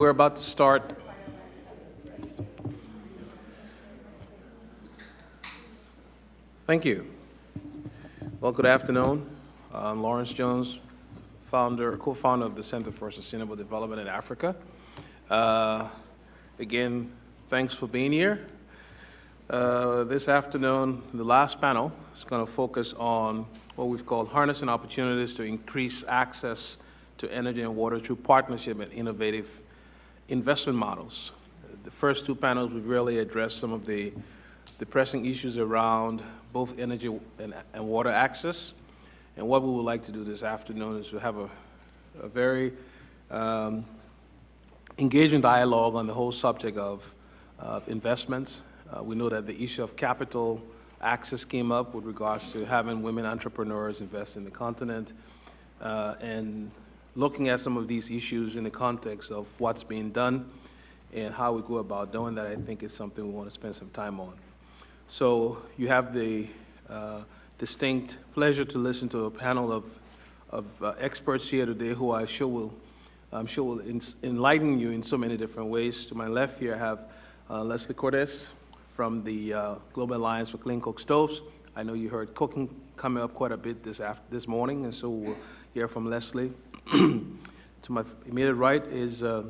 We're about to start. Thank you. Well, good afternoon. I'm Lawrence Jones, founder, co-founder of the Center for Sustainable Development in Africa. Uh, again, thanks for being here. Uh, this afternoon, the last panel is going to focus on what we've called harnessing opportunities to increase access to energy and water through partnership and innovative investment models. The first two panels, we really addressed some of the, the pressing issues around both energy and, and, water access. And what we would like to do this afternoon is to have a, a very um, engaging dialogue on the whole subject of, of investments. Uh, we know that the issue of capital access came up with regards to having women entrepreneurs invest in the continent. Uh, and looking at some of these issues in the context of what's being done and how we go about doing that, I think is something we want to spend some time on. So you have the uh, distinct pleasure to listen to a panel of, of uh, experts here today who I sure will, I'm sure will enlighten you in so many different ways. To my left here, I have uh, Leslie Cordes from the uh, Global Alliance for Clean Cookstoves. I know you heard cooking coming up quite a bit this, after, this morning, and so we'll hear from Leslie. to my immediate right is uh,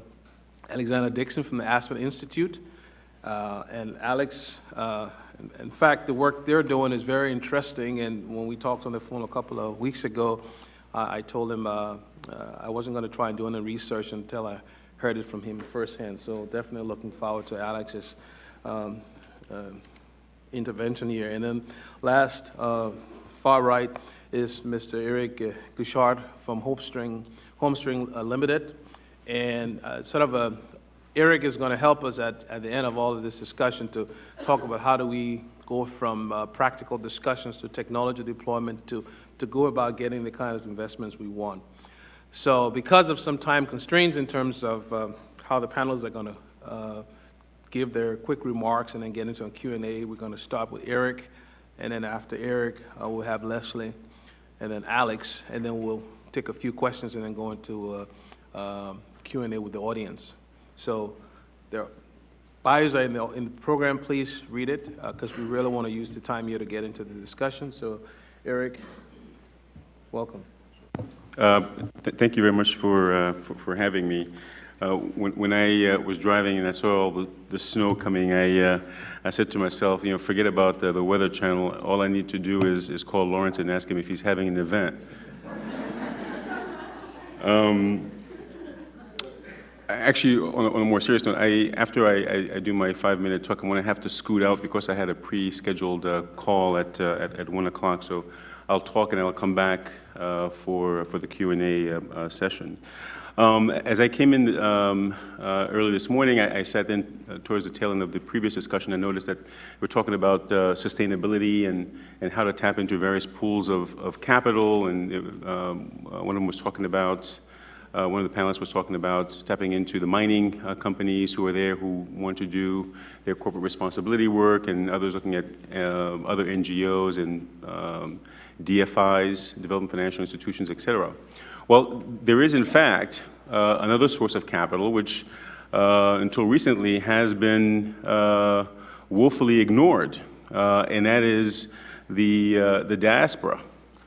Alexander Dixon from the Aspen Institute. Uh, and Alex, uh, in, in, fact, the work they're doing is very interesting. And when we talked on the phone a couple of weeks ago, I told him uh, uh, I wasn't going to try and do any research until I heard it from him firsthand. So definitely looking forward to Alex's um, uh, intervention here. And then last, far right, is Mr. Eric Guichard from Homestring, Homestring uh, Limited. And uh, sort of a, Eric is going to help us at, at the end of all of this discussion to talk about how do we go from uh, practical discussions to technology deployment to, to go about getting the kind of investments we want. So because of some time constraints in terms of uh, how the panelists are going to uh, give their quick remarks and then get into a Q&A, we're going to start with Eric. And then after Eric, uh, we'll have Leslie and then Alex, and then we'll take a few questions and then go into uh, um, Q&A with the audience. So there, bios are in the, in the program. Please read it because uh, we really want to use the time here to get into the discussion. So, Eric, welcome. Uh, th thank you very much for, for, for, having me. Uh, when, when, I uh, was driving and I saw all the, the snow coming, I, uh, I said to myself, you know, forget about the, the Weather Channel. All I need to do is, is call Lawrence and ask him if he's having an event. um, actually, on a, on a, more serious note, I, after I, I, I do my five-minute talk, I'm going to have to scoot out because I had a pre-scheduled uh, call at, uh, at, at 1 o'clock. So I'll talk and I'll come back for, for the Q&A session. Um, as I came in um, uh, early this morning, I, I sat in uh, towards the tail end of the previous discussion and noticed that we're talking about uh, sustainability and, and how to tap into various pools of, of capital. And it, um, uh, one of them was talking about, uh, one of the panelists was talking about tapping into the mining uh, companies who are there who want to do their corporate responsibility work, and others looking at other NGOs and um, DFIs, development financial institutions, et cetera. Well, there is, in fact, uh, another source of capital which, uh, until recently, has been uh, woefully ignored, uh, and that is the, uh, the diaspora.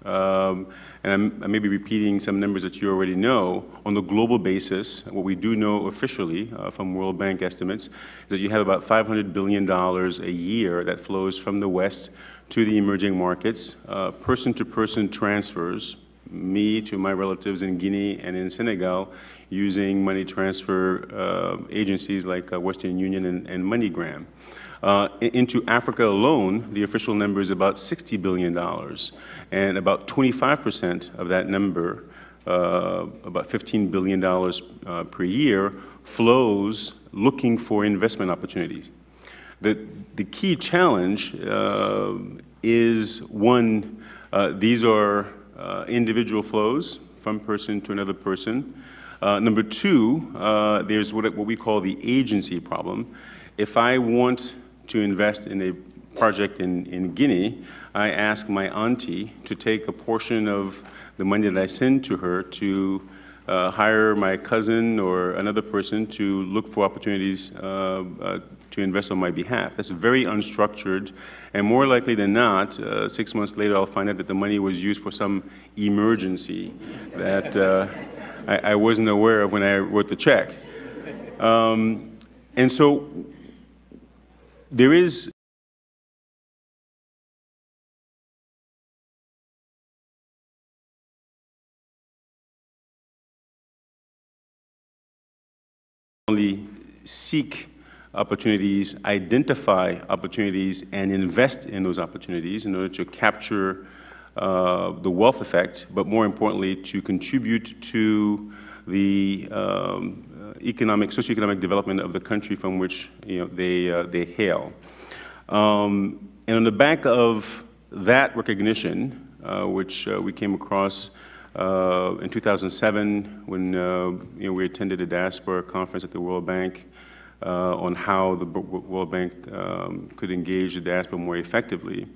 Um, and I'm, i may be repeating some numbers that you already know. On the global basis, what we do know officially uh, from World Bank estimates is that you have about $500 billion a year that flows from the West to the emerging markets, person-to-person -person transfers me to my relatives in Guinea and in Senegal using money transfer uh, agencies like uh, Western Union and, and MoneyGram. Uh, into Africa alone, the official number is about $60 billion, and about 25% of that number, uh, about $15 billion uh, per year, flows looking for investment opportunities. The, the key challenge uh, is one, these are uh, individual flows from person to another person. Uh, number two, uh, there's what, what we call the agency problem. If I want to invest in a project in, in Guinea, I ask my auntie to take a portion of the money that I send to her to uh, hire my cousin or another person to look for opportunities uh, uh, to invest on my behalf. That's very unstructured, and more likely than not, uh, six months later, I'll find out that the money was used for some emergency that uh, I, I, wasn't aware of when I wrote the check. Um, and so there is only seek opportunities, identify opportunities, and invest in those opportunities in order to capture uh, the wealth effect, but more importantly, to contribute to the um, economic, socioeconomic development of the country from which you know, they, uh, they hail. Um, and on the back of that recognition, uh, which uh, we came across uh, in 2007, when uh, you know, we attended a diaspora conference at the World Bank uh, on how the World Bank um, could engage the diaspora more effectively,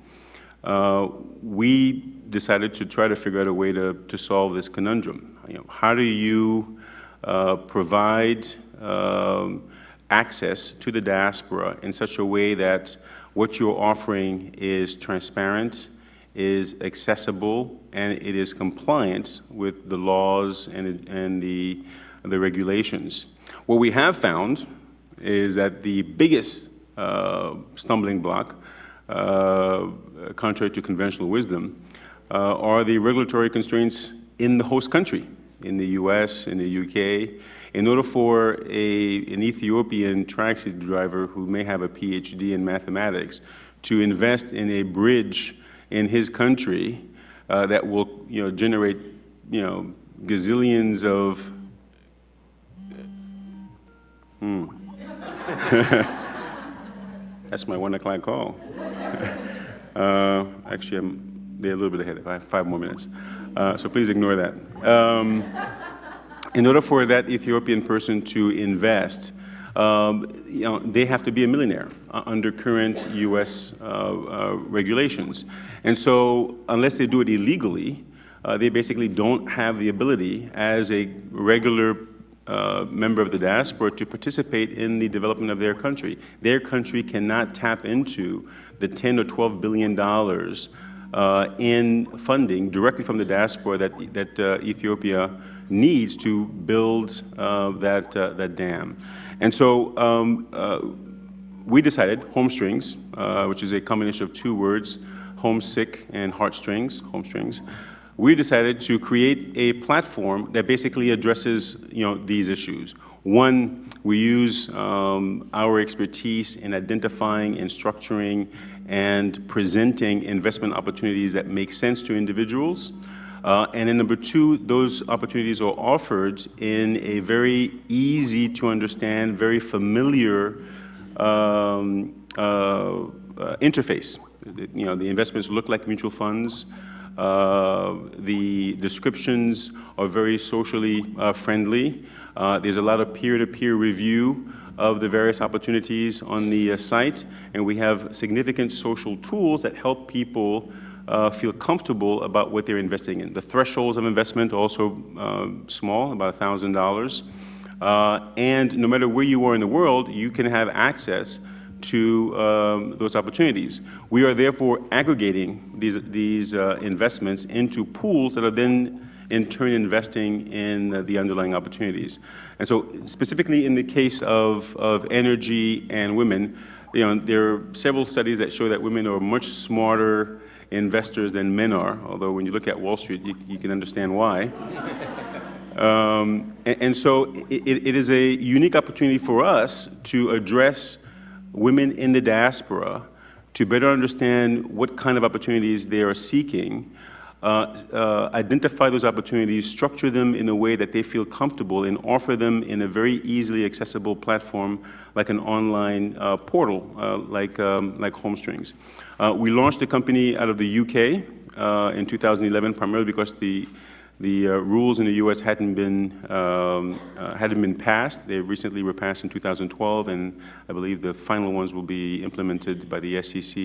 uh, we decided to try to figure out a way to, to solve this conundrum. You know, how do you uh, provide um, access to the diaspora in such a way that what you're offering is transparent, is accessible and it is compliant with the laws and, and the, the regulations. What we have found is that the biggest uh, stumbling block, uh, contrary to conventional wisdom, uh, are the regulatory constraints in the host country, in the US, in the UK. In order for a, an Ethiopian taxi driver who may have a PhD in mathematics to invest in a bridge in his country uh, that will, you know, generate, you know, gazillions of. Hmm. That's my one o'clock call. uh, actually, I'm there a little bit ahead. I have five more minutes, uh, so please ignore that. Um, in order for that Ethiopian person to invest um, you know, they have to be a millionaire uh, under current U.S. Uh, uh, regulations. And so unless they do it illegally, uh, they basically don't have the ability as a regular uh, member of the diaspora to participate in the development of their country. Their country cannot tap into the 10 or 12 billion dollars uh, in funding directly from the diaspora that, that Ethiopia needs to build that, that dam. And so um, uh, we decided, Homestrings, uh, which is a combination of two words, homesick and heartstrings, homestrings, we decided to create a platform that basically addresses you know, these issues. One, we use um, our expertise in identifying and structuring and presenting investment opportunities that make sense to individuals. Uh, and then number two, those opportunities are offered in a very easy to understand, very familiar um, uh, uh, interface. You know, the investments look like mutual funds. Uh, the descriptions are very socially uh, friendly. Uh, there's a lot of peer-to-peer -peer review of the various opportunities on the site, and we have significant social tools that help people uh, feel comfortable about what they're investing in. The thresholds of investment are also uh, small, about $1,000. Uh, and no matter where you are in the world, you can have access to um, those opportunities. We are therefore aggregating these, these uh, investments into pools that are then in turn investing in the underlying opportunities. And so specifically in the case of, of energy and women, you know, there are several studies that show that women are much smarter investors than men are, although when you look at Wall Street, you, you can understand why. um, and, and, so it, it is a unique opportunity for us to address women in the diaspora to better understand what kind of opportunities they are seeking, uh, uh, identify those opportunities, structure them in a way that they feel comfortable, and offer them in a very easily accessible platform like an online uh, portal uh, like, um, like HomeStrings. Uh, we launched the company out of the UK uh, in 2011, primarily because the the uh, rules in the U.S. hadn't been um, uh, hadn't been passed. They recently were passed in 2012, and I believe the final ones will be implemented by the SEC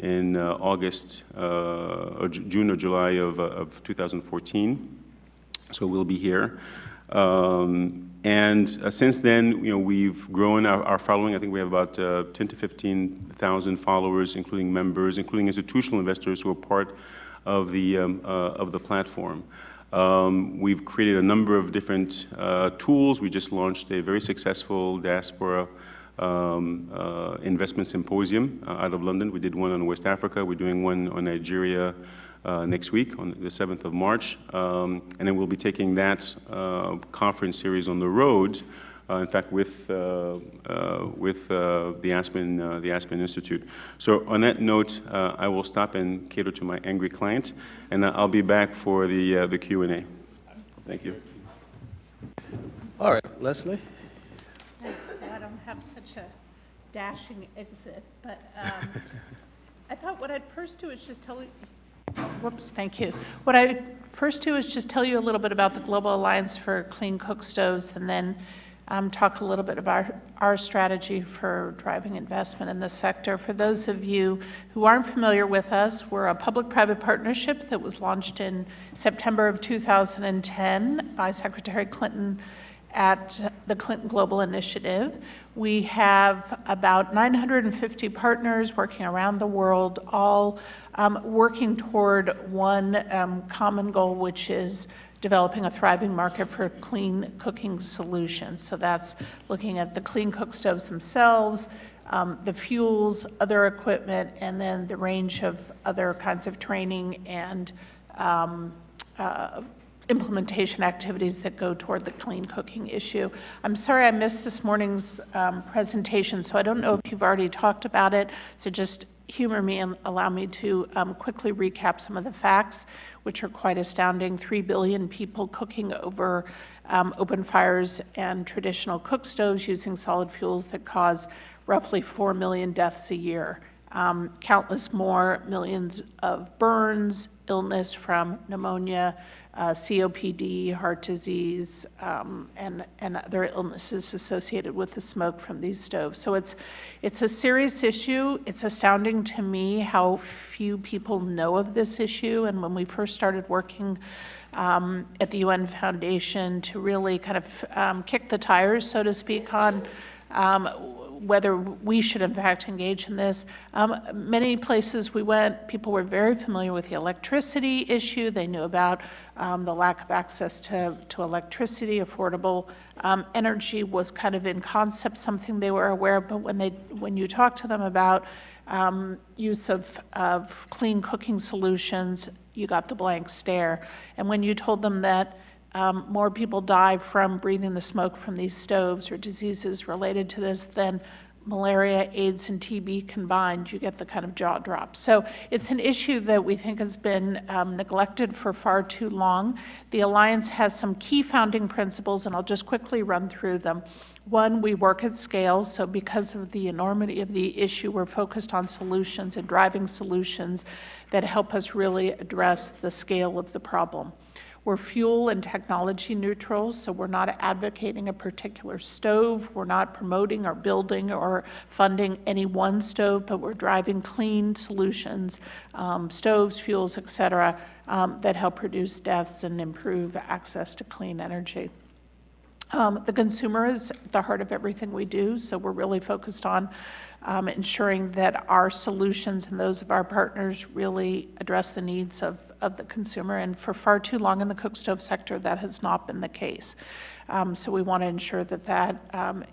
in uh, August, uh, or June or July of, of 2014. so we'll be here. Um, and uh, since then, you know, we've grown our, our following. I think we have about uh, 10 to 15,000 followers, including members, including institutional investors who are part of the, um, uh, of the platform. Um, we've created a number of different uh, tools. We just launched a very successful diaspora um, uh, investment symposium uh, out of London. We did one on West Africa. We're doing one on Nigeria uh, next week on the 7th of March. Um, and then we'll be taking that uh, conference series on the road in fact, with, uh, uh, with the, Aspen, the Aspen Institute. So on that note, I will stop and cater to my angry client, and I'll be back for the, the Q&A. Thank you. All right, Leslie? I don't have such a dashing exit, but um, I thought what I'd first do is just tell you, whoops, thank you. What I'd first do is just tell you a little bit about the Global Alliance for Clean Cookstoves, and then um, talk a little bit about our strategy for driving investment in the sector. For those of you who aren't familiar with us, we're a public-private partnership that was launched in September of 2010 by Secretary Clinton at the Clinton Global Initiative. We have about 950 partners working around the world, all um, working toward one um, common goal, which is developing a thriving market for clean cooking solutions. So that's looking at the clean cook stoves themselves, um, the fuels, other equipment, and then the range of other kinds of training and um, uh, implementation activities that go toward the clean cooking issue. I'm sorry I missed this morning's um, presentation, so I don't know if you've already talked about it, so just humor me and allow me to um, quickly recap some of the facts which are quite astounding. Three billion people cooking over um, open fires and traditional cook stoves using solid fuels that cause roughly 4 million deaths a year. Um, countless more millions of burns, illness from pneumonia, uh, COPD, heart disease, um, and, and other illnesses associated with the smoke from these stoves. So it's, it's a serious issue. It's astounding to me how few people know of this issue. And when we first started working um, at the UN Foundation to really kind of um, kick the tires, so to speak, on um, whether we should in fact engage in this. Um, many places we went, people were very familiar with the electricity issue. They knew about um, the lack of access to, to electricity, affordable um, energy was kind of in concept something they were aware of, but when, they, when you talk to them about um, use of, of clean cooking solutions, you got the blank stare. And when you told them that um, more people die from breathing the smoke from these stoves or diseases related to this than malaria, AIDS, and TB combined, you get the kind of jaw drop. So it's an issue that we think has been um, neglected for far too long. The Alliance has some key founding principles, and I'll just quickly run through them. One, we work at scale, so because of the enormity of the issue, we're focused on solutions and driving solutions that help us really address the scale of the problem. We're fuel and technology neutral, so we're not advocating a particular stove. We're not promoting or building or funding any one stove, but we're driving clean solutions, um, stoves, fuels, et cetera, um, that help reduce deaths and improve access to clean energy. Um, the consumer is at the heart of everything we do, so we're really focused on um, ensuring that our solutions and those of our partners really address the needs of of the consumer, and for far too long in the cook stove sector, that has not been the case. Um, so we want to ensure that that um,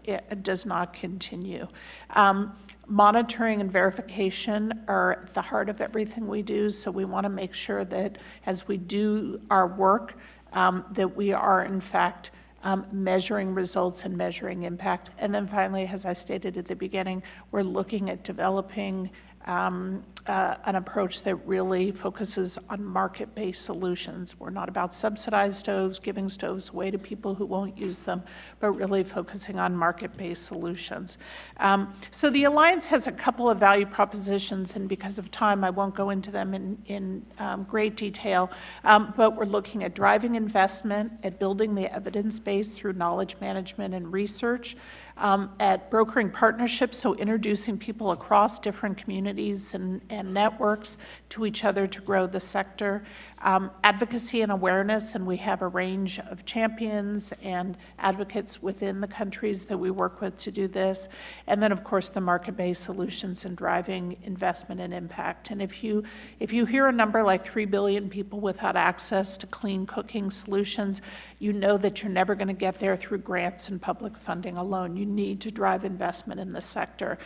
does not continue. Um, monitoring and verification are at the heart of everything we do, so we want to make sure that as we do our work, um, that we are in fact um, measuring results and measuring impact. And then finally, as I stated at the beginning, we're looking at developing um, uh, an approach that really focuses on market-based solutions. We're not about subsidized stoves, giving stoves away to people who won't use them, but really focusing on market-based solutions. Um, so the Alliance has a couple of value propositions, and because of time, I won't go into them in, in um, great detail, um, but we're looking at driving investment, at building the evidence base through knowledge management and research, um, at brokering partnerships, so introducing people across different communities and, and networks to each other to grow the sector. Um, advocacy and awareness, and we have a range of champions and advocates within the countries that we work with to do this. And then, of course, the market-based solutions and driving investment and impact. And if you if you hear a number like 3 billion people without access to clean cooking solutions, you know that you're never going to get there through grants and public funding alone. You need to drive investment in the sector.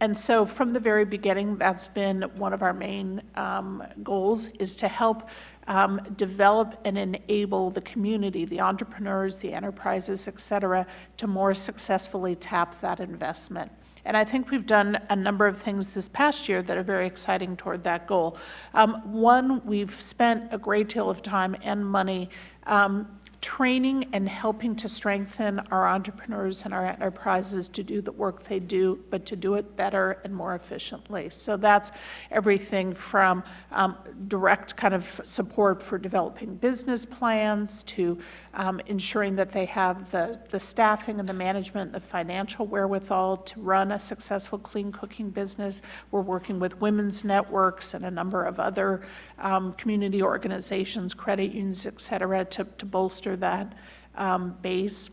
And so from the very beginning, that's been one of our main um, goals is to help um, develop and enable the community, the entrepreneurs, the enterprises, et cetera, to more successfully tap that investment. And I think we've done a number of things this past year that are very exciting toward that goal. Um, one, we've spent a great deal of time and money um, training and helping to strengthen our entrepreneurs and our enterprises to do the work they do, but to do it better and more efficiently. So that's everything from um, direct kind of support for developing business plans to um, ensuring that they have the, the staffing and the management, the financial wherewithal to run a successful clean cooking business. We're working with women's networks and a number of other um, community organizations, credit unions, et cetera, to, to bolster that um, base.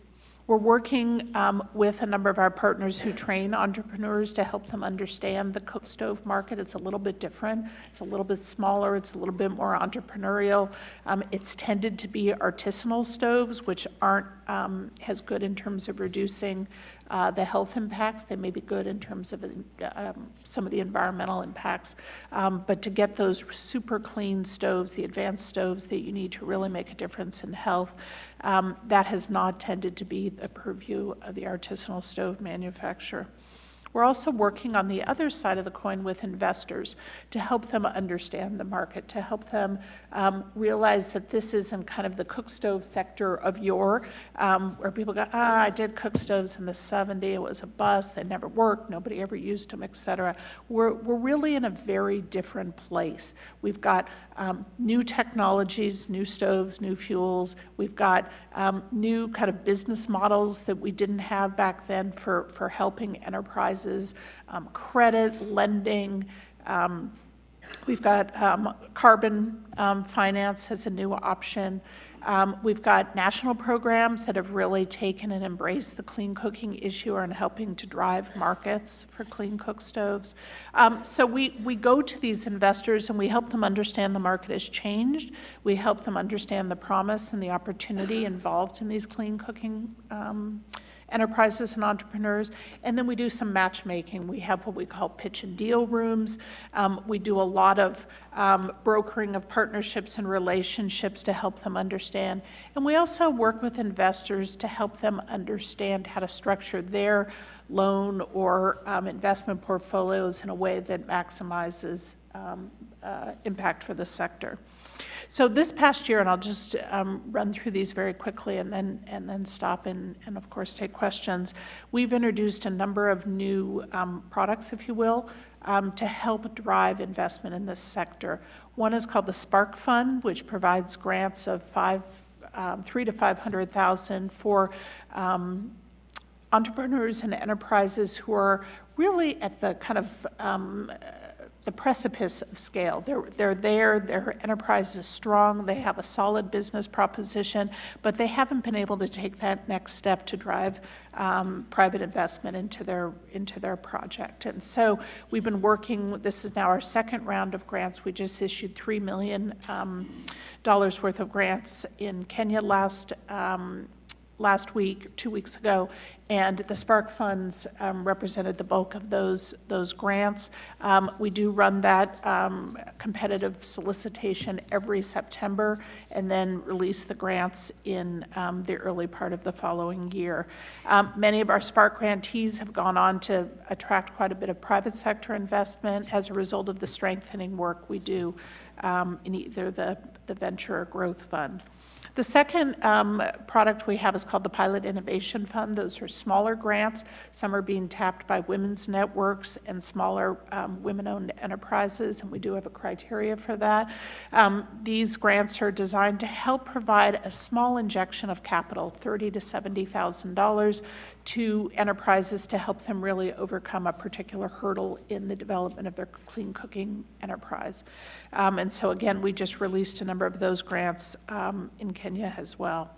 We're working um, with a number of our partners who train entrepreneurs to help them understand the cook stove market. It's a little bit different. It's a little bit smaller. It's a little bit more entrepreneurial. Um, it's tended to be artisanal stoves, which aren't um, as good in terms of reducing uh, the health impacts. They may be good in terms of um, some of the environmental impacts. Um, but to get those super clean stoves, the advanced stoves that you need to really make a difference in health, um, that has not tended to be the purview of the artisanal stove manufacturer. We're also working on the other side of the coin with investors to help them understand the market, to help them um, realize that this isn't kind of the cook stove sector of yore, um, where people go, ah, I did cook stoves in the 70s, it was a bust, they never worked, nobody ever used them, et cetera. We're, we're really in a very different place. We've got um, new technologies, new stoves, new fuels. We've got um, new kind of business models that we didn't have back then for, for helping enterprises, um, credit, lending. Um, we've got um, carbon um, finance as a new option. Um, we've got national programs that have really taken and embraced the clean cooking issue and helping to drive markets for clean cook stoves. So we, we go to these investors and we help them understand the market has changed. We help them understand the promise and the opportunity involved in these clean cooking enterprises and entrepreneurs. And then we do some matchmaking. We have what we call pitch and deal rooms. Um, we do a lot of um, brokering of partnerships and relationships to help them understand. And we also work with investors to help them understand how to structure their loan or um, investment portfolios in a way that maximizes um, uh, impact for the sector. So this past year, and I'll just um, run through these very quickly and then, and then stop and, and of course take questions. We've introduced a number of new um, products, if you will, um, to help drive investment in this sector. One is called the Spark Fund, which provides grants of five, um, three to 500,000 for um, entrepreneurs and enterprises who are really at the kind of um, the precipice of scale. They're, they're there, their enterprise is strong, they have a solid business proposition, but they haven't been able to take that next step to drive um, private investment into their, into their project. And so we've been working, this is now our second round of grants. We just issued $3 million um, worth of grants in Kenya last um, last week, two weeks ago, and the Spark funds um, represented the bulk of those those grants. Um, we do run that um, competitive solicitation every September, and then release the grants in um, the early part of the following year. Um, many of our Spark grantees have gone on to attract quite a bit of private sector investment as a result of the strengthening work we do um, in either the the venture or growth fund. The second um, product we have is called the Pilot Innovation Fund. Those are smaller grants. Some are being tapped by women's networks and smaller um, women-owned enterprises, and we do have a criteria for that. Um, these grants are designed to help provide a small injection of capital, thirty to seventy thousand dollars, to enterprises to help them really overcome a particular hurdle in the development of their clean cooking enterprise. Um, And so again, we just released a number of those grants um, in Kenya as well.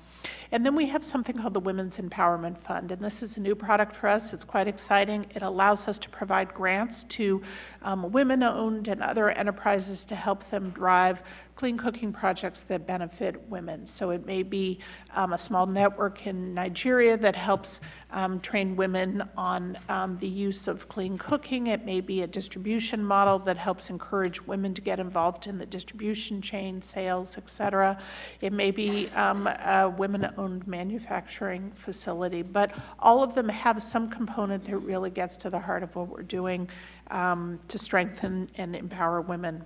And then we have something called the Women's Empowerment Fund, and this is a new product for us. It's quite exciting. It allows us to provide grants to um, women-owned and other enterprises to help them drive clean cooking projects that benefit women. So it may be um, a small network in Nigeria that helps um, train women on um, the use of clean cooking. It may be a distribution model that helps encourage women to get involved in the distribution chain, sales, et cetera. It may be um, a women-owned manufacturing facility. But all of them have some component that really gets to the heart of what we're doing um, to strengthen and empower women.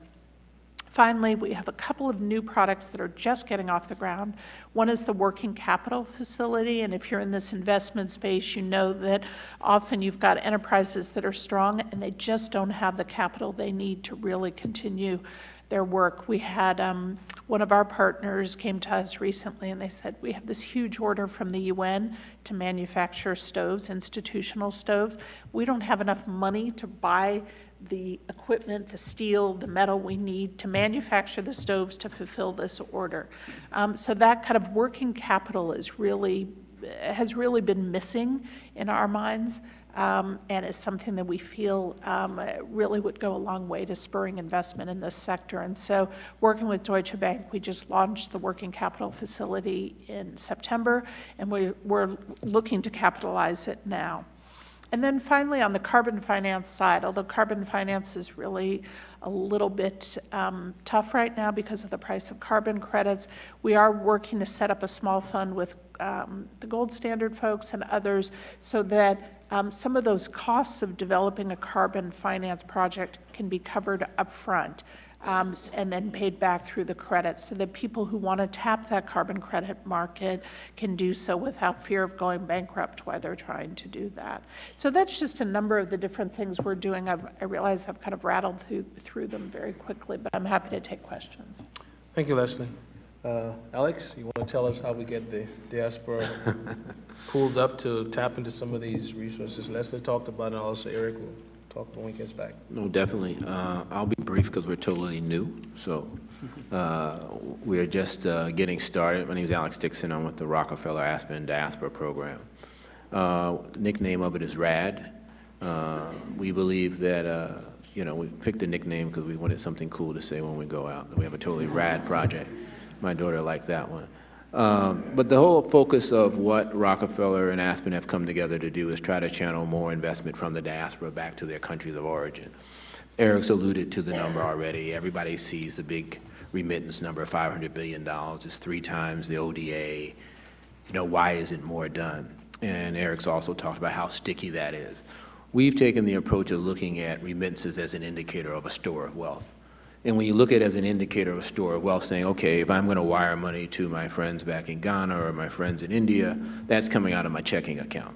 Finally, we have a couple of new products that are just getting off the ground. One is the working capital facility, and if you're in this investment space, you know that often you've got enterprises that are strong and they just don't have the capital they need to really continue their work. We had um, one of our partners came to us recently and they said, We have this huge order from the UN to manufacture stoves, institutional stoves. We don't have enough money to buy the equipment, the steel, the metal we need to manufacture the stoves to fulfill this order. Um, so that kind of working capital is really has really been missing in our minds um, and is something that we feel um, really would go a long way to spurring investment in this sector. And so, working with Deutsche Bank, we just launched the working capital facility in September, and we, we're looking to capitalize it now. And then finally, on the carbon finance side, although carbon finance is really a little bit um, tough right now because of the price of carbon credits, we are working to set up a small fund with um, the gold standard folks and others so that um, some of those costs of developing a carbon finance project can be covered upfront um, and then paid back through the credits so that people who want to tap that carbon credit market can do so without fear of going bankrupt while they're trying to do that. So that's just a number of the different things we're doing. I've, i realize I've kind of rattled through, through them very quickly, but I'm happy to take questions. Thank you, Leslie. Uh, Alex, you want to tell us how we get the diaspora pulled up to tap into some of these resources? Leslie talked about it, also Eric will talk when he gets back. No, definitely. Uh, I'll be brief because we're totally new. So uh, we're just uh, getting started. My name is Alex Dixon. I'm with the Rockefeller Aspen Diaspora Program. Uh, nickname of it is RAD. Uh, we believe that, uh, you know, we picked the nickname because we wanted something cool to say when we go out. We have a totally rad project. My daughter liked that one. Um, but the whole focus of what Rockefeller and Aspen have come together to do is try to channel more investment from the diaspora back to their countries of origin. Eric's alluded to the number already. Everybody sees the big remittance number, $500 billion. It's three times the ODA. You know, why isn't more done? And Eric's also talked about how sticky that is. We've taken the approach of looking at remittances as an indicator of a store of wealth. And when you look at it as an indicator of store of wealth, saying, okay, if I'm going to wire money to my friends back in Ghana or my friends in India, that's coming out of my checking account.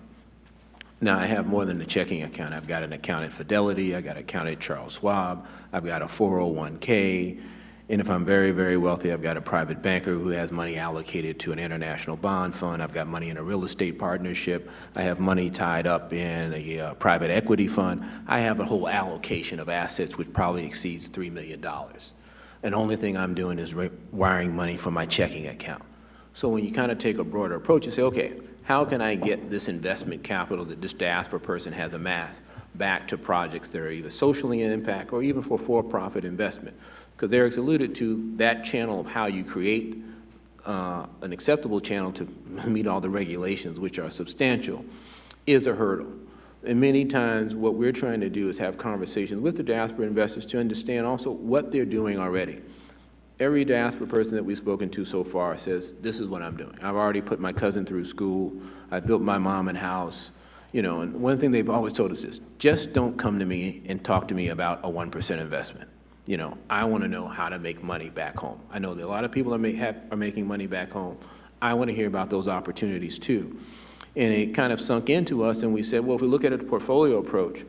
Now, I have more than a checking account. I've got an account at Fidelity, I've got an account at Charles Schwab, I've got a 401k, and if I'm very, very wealthy, I've got a private banker who has money allocated to an international bond fund. I've got money in a real estate partnership. I have money tied up in a uh, private equity fund. I have a whole allocation of assets which probably exceeds $3 million. And only thing I'm doing is wiring money from my checking account. So when you kind of take a broader approach, you say, okay, how can I get this investment capital that this diaspora person has amassed back to projects that are either socially in impact or even for for-profit investment? Because Eric's alluded to that channel of how you create uh, an acceptable channel to meet all the regulations, which are substantial, is a hurdle. And many times what we're trying to do is have conversations with the diaspora investors to understand also what they're doing already. Every diaspora person that we've spoken to so far says, this is what I'm doing. I've already put my cousin through school. I built my mom and house. You know, and one thing they've always told us is, just don't come to me and talk to me about a 1% investment you know, I want to know how to make money back home. I know that a lot of people are, make, have, are making money back home. I want to hear about those opportunities too. And it kind of sunk into us, and we said, well, if we look at a portfolio approach,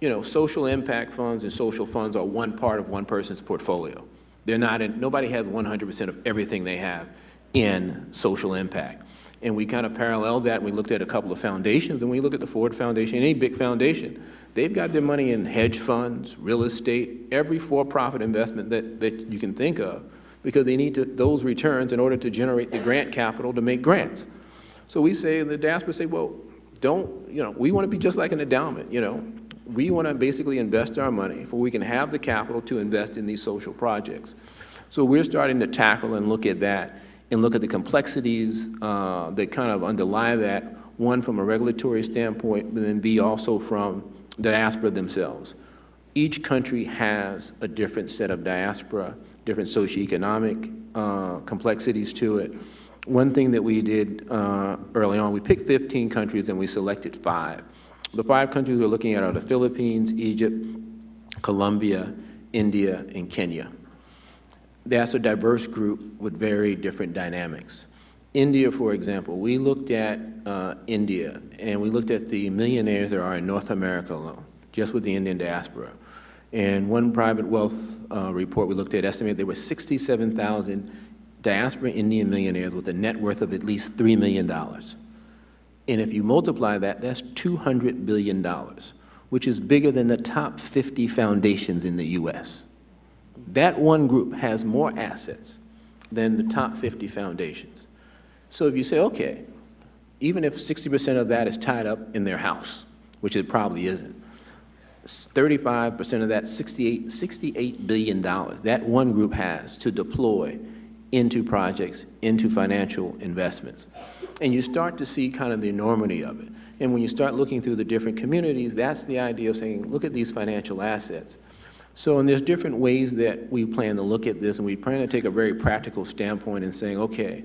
you know, social impact funds and social funds are one part of one person's portfolio. They're not in, nobody has 100% of everything they have in social impact. And we kind of paralleled that, and we looked at a couple of foundations, and we look at the Ford Foundation, any big foundation, they've got their money in hedge funds, real estate, every for-profit investment that, that you can think of, because they need to, those returns in order to generate the grant capital to make grants. So we say, the diaspora say, well, don't, you know, we want to be just like an endowment, you know. We want to basically invest our money for we can have the capital to invest in these social projects. So we're starting to tackle and look at that and look at the complexities uh, that kind of underlie that, one from a regulatory standpoint, but then B also from diaspora themselves. Each country has a different set of diaspora, different socioeconomic uh, complexities to it. One thing that we did uh, early on, we picked 15 countries and we selected five. The five countries we're looking at are the Philippines, Egypt, Colombia, India, and Kenya. That's a diverse group with very different dynamics. India, for example, we looked at uh, India, and we looked at the millionaires there are in North America alone, just with the Indian diaspora. And one private wealth uh, report we looked at estimated there were 67,000 diaspora Indian millionaires with a net worth of at least $3 million. And if you multiply that, that's $200 billion, which is bigger than the top 50 foundations in the U.S. That one group has more assets than the top 50 foundations. So if you say, okay, even if 60% of that is tied up in their house, which it probably isn't, 35% of that, 68, $68 billion, that one group has to deploy into projects, into financial investments. And you start to see kind of the enormity of it. And when you start looking through the different communities, that's the idea of saying, look at these financial assets. So, and there's different ways that we plan to look at this, and we plan to take a very practical standpoint in saying, okay,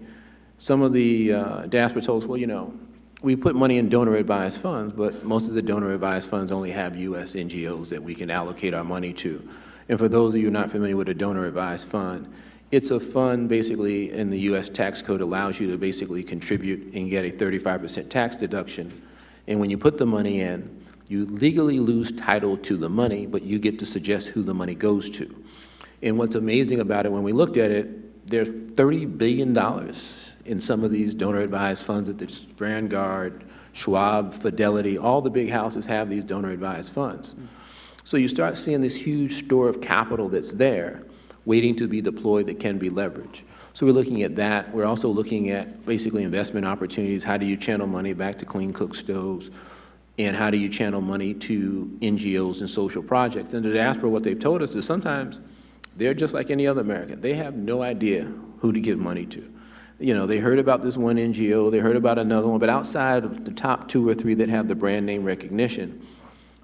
some of the uh, diaspora told us, well, you know, we put money in donor-advised funds, but most of the donor-advised funds only have U.S. NGOs that we can allocate our money to. And for those of you not familiar with a donor-advised fund, it's a fund basically in the U.S. tax code allows you to basically contribute and get a 35% tax deduction. And when you put the money in, you legally lose title to the money, but you get to suggest who the money goes to. And what's amazing about it, when we looked at it, there's $30 billion in some of these donor-advised funds at the Vanguard, Schwab, Fidelity, all the big houses have these donor-advised funds. So you start seeing this huge store of capital that's there, waiting to be deployed that can be leveraged. So we're looking at that. We're also looking at basically investment opportunities. How do you channel money back to clean cook stoves? And how do you channel money to NGOs and social projects? And the diaspora, what they've told us is sometimes they're just like any other American. They have no idea who to give money to. You know, they heard about this one NGO, they heard about another one, but outside of the top two or three that have the brand name recognition,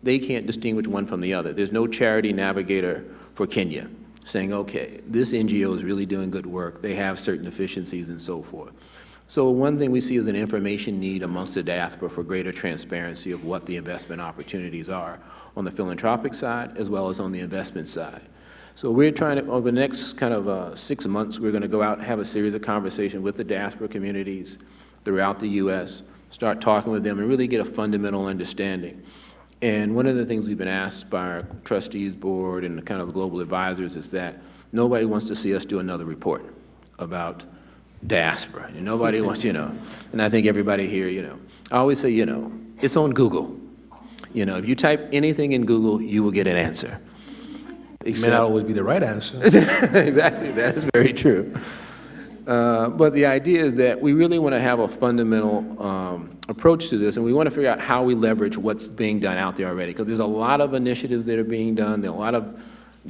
they can't distinguish one from the other. There's no charity navigator for Kenya saying, okay, this NGO is really doing good work, they have certain efficiencies and so forth. So one thing we see is an information need amongst the diaspora for greater transparency of what the investment opportunities are on the philanthropic side as well as on the investment side. So we're trying to, over the next kind of uh, six months, we're going to go out and have a series of conversations with the diaspora communities throughout the U.S., start talking with them and really get a fundamental understanding. And one of the things we've been asked by our trustees board and the kind of global advisors is that nobody wants to see us do another report about diaspora. And nobody wants, you know, and I think everybody here, you know, I always say, you know, it's on Google. You know, if you type anything in Google, you will get an answer. It may not always be the right answer. exactly, that is very true. Uh, but the idea is that we really want to have a fundamental um, approach to this, and we want to figure out how we leverage what's being done out there already. Because there's a lot of initiatives that are being done, there are a lot of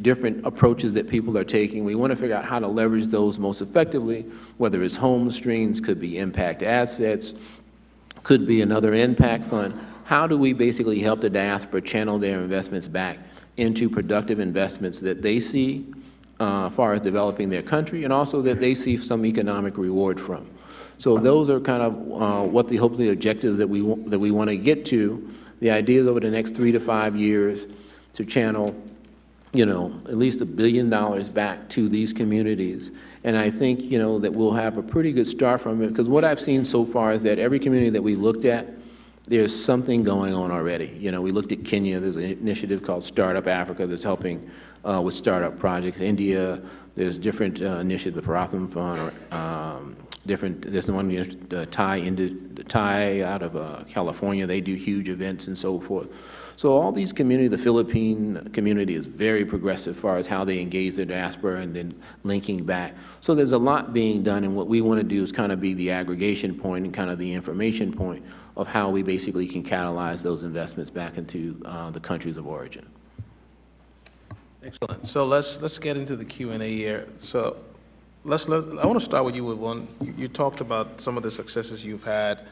different approaches that people are taking. We want to figure out how to leverage those most effectively, whether it's Homestrings, could be impact assets, could be another impact fund. How do we basically help the diaspora channel their investments back into productive investments that they see uh, far as developing their country and also that they see some economic reward from. So those are kind of uh, what the hopefully objectives that we, that we want to get to. The idea is over the next three to five years to channel you know, at least a billion dollars back to these communities. And I think, you know, that we'll have a pretty good start from it, because what I've seen so far is that every community that we looked at, there's something going on already. You know, we looked at Kenya, there's an initiative called Startup Africa that's helping uh, with startup projects. India, there's different uh, initiatives, the Pratham Fund, or, um, different, there's the one, the TiE, the TiE out of uh, California, they do huge events and so forth. So all these community, the Philippine community is very progressive as far as how they engage their diaspora and then linking back. So there's a lot being done, and what we want to do is kind of be the aggregation point and kind of the information point of how we basically can catalyze those investments back into uh, the countries of origin. Excellent. So let's, let's get into the Q and A here. So let's, let I want to start with you with one. You, you talked about some of the successes you've had,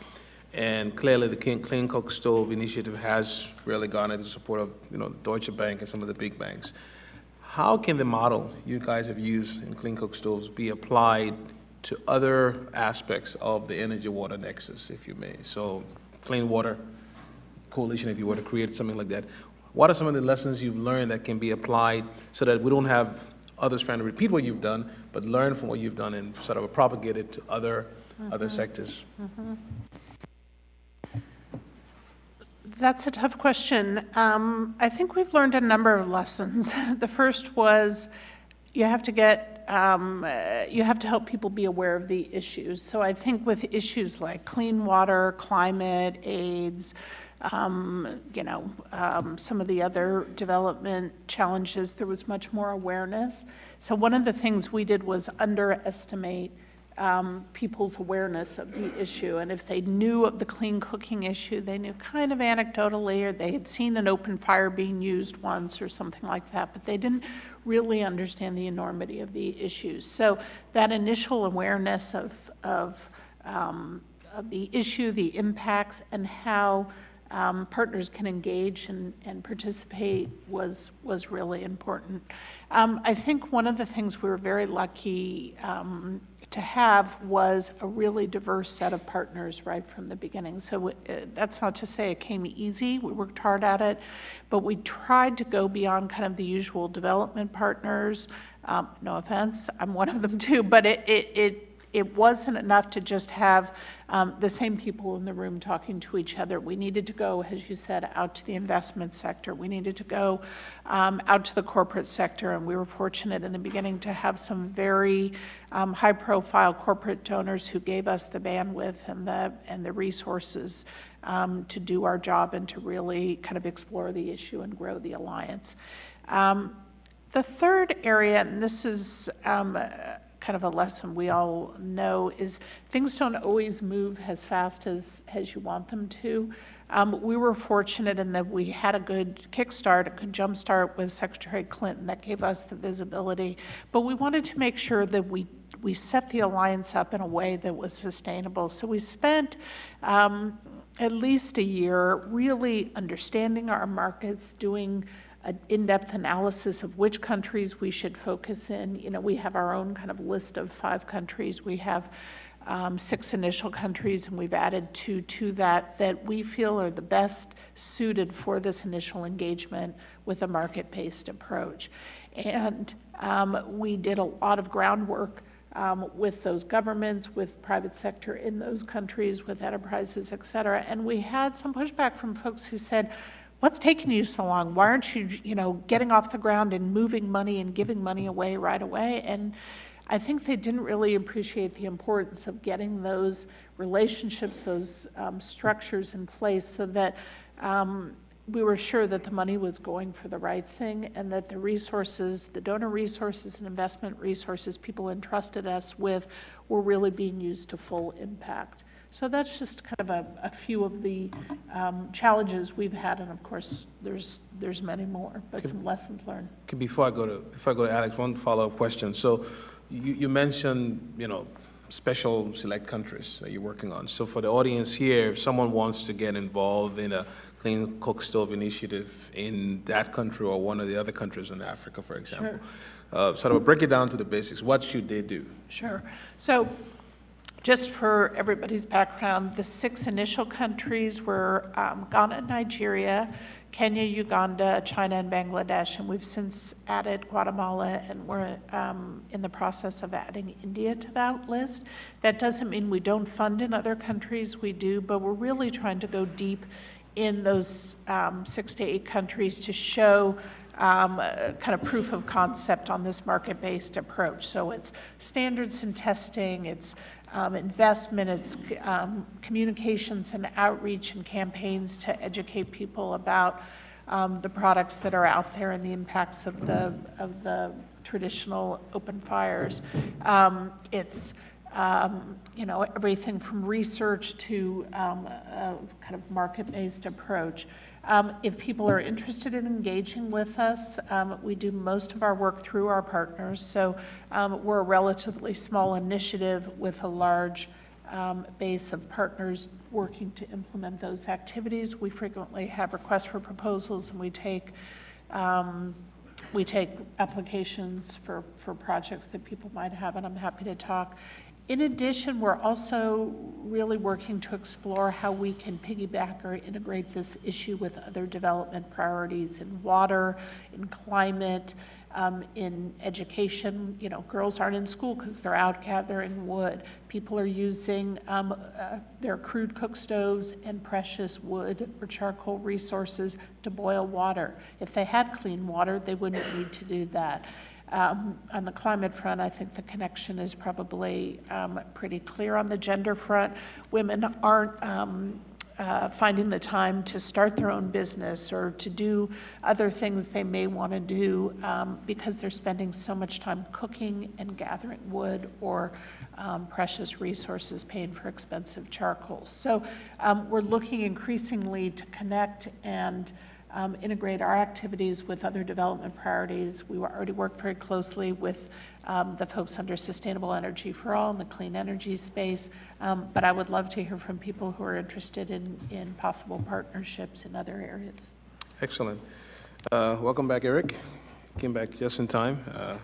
and clearly the Clean, Clean Cookstove Initiative has really garnered the support of, you know, Deutsche Bank and some of the big banks. How can the model you guys have used in Clean Cookstoves be applied to other aspects of the energy water nexus, if you may? So clean water coalition, if you were to create something like that. What are some of the lessons you've learned that can be applied so that we don't have others trying to repeat what you've done, but learn from what you've done and sort of propagate it to other, other mm-hmm. sectors? Mm-hmm. That's a tough question. Um, I think we've learned a number of lessons. The first was you have to get, um, uh, you have to help people be aware of the issues. So I think with issues like clean water, climate, AIDS, um, you know, um, some of the other development challenges, there was much more awareness. So one of the things we did was underestimate um, people's awareness of the issue. And if they knew of the clean cooking issue, they knew kind of anecdotally, or they had seen an open fire being used once or something like that, but they didn't really understand the enormity of the issues. So that initial awareness of, of, um, of the issue, the impacts, and how um, partners can engage and, and participate was, was really important. Um, I think one of the things we were very lucky um, to have was a really diverse set of partners right from the beginning. So uh, that's not to say it came easy. We worked hard at it, but we tried to go beyond kind of the usual development partners. Um, no offense, I'm one of them too, but it, it, it it wasn't enough to just have um, the same people in the room talking to each other. We needed to go, as you said, out to the investment sector. We needed to go um, out to the corporate sector, and we were fortunate in the beginning to have some very um, high-profile corporate donors who gave us the bandwidth and the and the resources um, to do our job and to really kind of explore the issue and grow the alliance. Um, the third area, and this is um, kind of a lesson we all know is things don't always move as fast as, as you want them to. Um, we were fortunate in that we had a good kickstart, a good jumpstart with Secretary Clinton that gave us the visibility, but we wanted to make sure that we we set the alliance up in a way that was sustainable. So we spent um, at least a year really understanding our markets, doing an in-depth analysis of which countries we should focus in. You know, we have our own kind of list of five countries. We have um, six initial countries, and we've added two to that that we feel are the best suited for this initial engagement with a market-based approach. And um, we did a lot of groundwork um, with those governments, with private sector in those countries, with enterprises, et cetera. And we had some pushback from folks who said, what's taking you so long? Why aren't you, you know, getting off the ground and moving money and giving money away right away? And I think they didn't really appreciate the importance of getting those relationships, those um, structures in place so that um, we were sure that the money was going for the right thing and that the resources, the donor resources and investment resources people entrusted us with were really being used to full impact. So that's just kind of a, a few of the um, challenges we've had, and of course, there's, there's many more, but some lessons learned. Okay, Before I go to, before I go to Alex, one follow-up question. So you, you mentioned, you know, special select countries that you're working on. So for the audience here, if someone wants to get involved in a clean cook stove initiative in that country or one of the other countries in Africa, for example, uh, sort of break it down to the basics. What should they do? Sure. So just for everybody's background, the six initial countries were um, Ghana, Nigeria, Kenya, Uganda, China, and Bangladesh, and we've since added Guatemala, and we're um, in the process of adding India to that list. That doesn't mean we don't fund in other countries, we do, but we're really trying to go deep in those um, six to eight countries to show um, kind of proof of concept on this market-based approach. So it's standards and testing, it's um, investment, it's um, communications and outreach and campaigns to educate people about um, the products that are out there and the impacts of the, of the traditional open fires. Um, It's, um, you know, everything from research to um, a kind of market-based approach. Um, If people are interested in engaging with us, um, we do most of our work through our partners. So um, we're a relatively small initiative with a large um, base of partners working to implement those activities. We frequently have requests for proposals, and we take, um, we take applications for, for projects that people might have, and I'm happy to talk. In addition, we're also really working to explore how we can piggyback or integrate this issue with other development priorities in water, in climate, um, in education. You know, girls aren't in school because they're out gathering wood. People are using um, uh, their crude cook stoves and precious wood or charcoal resources to boil water. If they had clean water, they wouldn't need to do that. Um, On the climate front, I think the connection is probably um, pretty clear. On the gender front, women aren't um, uh, finding the time to start their own business or to do other things they may want to do um, because they're spending so much time cooking and gathering wood or um, precious resources, paying for expensive charcoal. So um, we're looking increasingly to connect and um, integrate our activities with other development priorities. We already work very closely with um, the folks under Sustainable Energy for All in the clean energy space, Um, but I would love to hear from people who are interested in, in possible partnerships in other areas. Excellent. Uh, Welcome back, Eric. Came back just in time. Uh,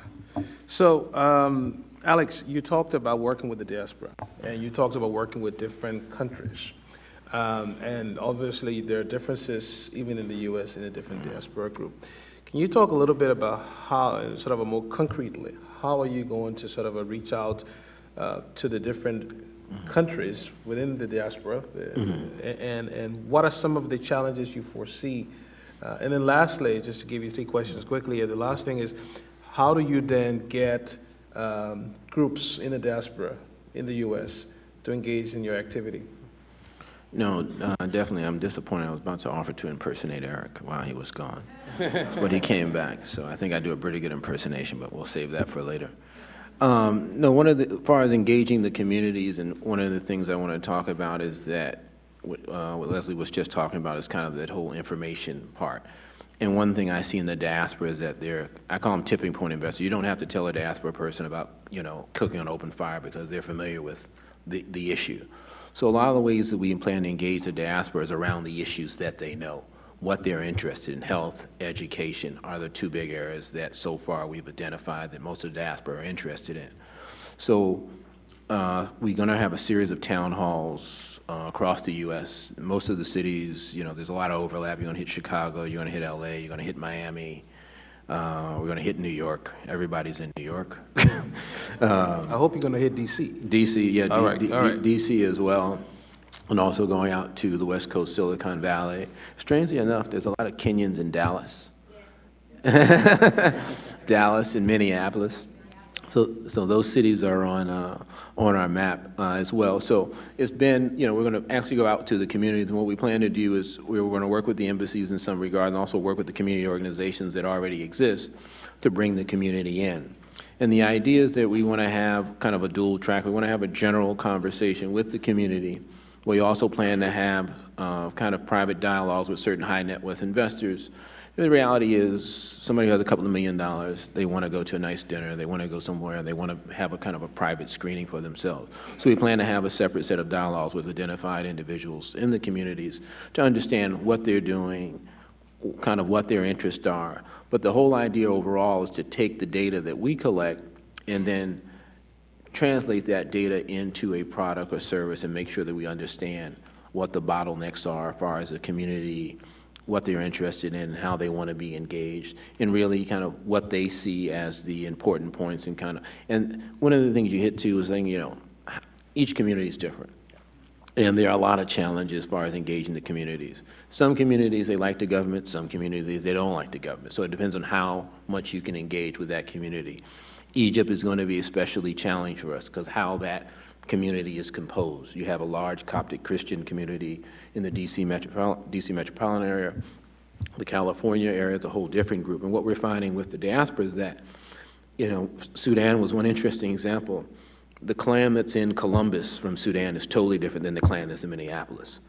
So, um, Alex, you talked about working with the diaspora, and you talked about working with different countries. Um, And obviously, there are differences even in the U.S. in a different diaspora group. Can you talk a little bit about how, uh, sort of a more concretely, how are you going to sort of uh, reach out uh, to the different countries within the diaspora? uh, a- And, and what are some of the challenges you foresee? Uh, And then lastly, just to give you three questions quickly, the last thing is, how do you then get um, groups in the diaspora in the U.S. to engage in your activity? No, uh, definitely, I'm disappointed. I was about to offer to impersonate Eric while he was gone. But he came back, so I think I do a pretty good impersonation, but we'll save that for later. Um, No, one of the, as far as engaging the communities, and one of the things I want to talk about is that, what uh, what Leslie was just talking about is kind of that whole information part. And one thing I see in the diaspora is that they're, I call them tipping point investors. You don't have to tell a diaspora person about, you know, cooking on open fire because they're familiar with the, the issue. So a lot of the ways that we plan to engage the diaspora is around the issues that they know, what they're interested in. Health, education are the two big areas that so far we've identified that most of the diaspora are interested in. So uh, we're going to have a series of town halls uh, across the U.S. Most of the cities, you know, there's a lot of overlap. You're going to hit Chicago, you're going to hit L.A., you're going to hit Miami, uh, we're going to hit New York. Everybody's in New York. I hope you're going to hit DC. DC, yeah, All D- right, D- all right. D- DC as well, and also going out to the West Coast Silicon Valley. Strangely enough, there's a lot of Kenyans in Dallas. Dallas and Minneapolis. So, so those cities are on, uh, on our map uh, as well. So it's been, you know, we're going to actually go out to the communities, and what we plan to do is we're going to work with the embassies in some regard, and also work with the community organizations that already exist to bring the community in. And the idea is that we want to have kind of a dual track. We want to have a general conversation with the community. We also plan to have uh, kind of private dialogues with certain high net worth investors. The reality is, somebody who has a couple of million dollars, they want to go to a nice dinner, they want to go somewhere, they want to have a kind of a private screening for themselves. So we plan to have a separate set of dialogues with identified individuals in the communities to understand what they're doing, kind of what their interests are. But the whole idea overall is to take the data that we collect and then translate that data into a product or service and make sure that we understand what the bottlenecks are as far as the community, what they're interested in, how they want to be engaged, and really kind of what they see as the important points and kind of, and one of the things you hit too is saying, you know, each community is different. And there are a lot of challenges as far as engaging the communities. Some communities, they like the government, some communities, they don't like the government. So it depends on how much you can engage with that community. Egypt is going to be especially challenged for us because how that community is composed. You have a large Coptic Christian community in the DC, metropol DC metropolitan area. The California area is a whole different group. And what we're finding with the diaspora is that, you know, Sudan was one interesting example the clan that's in Columbus from Sudan is totally different than the clan that's in Minneapolis.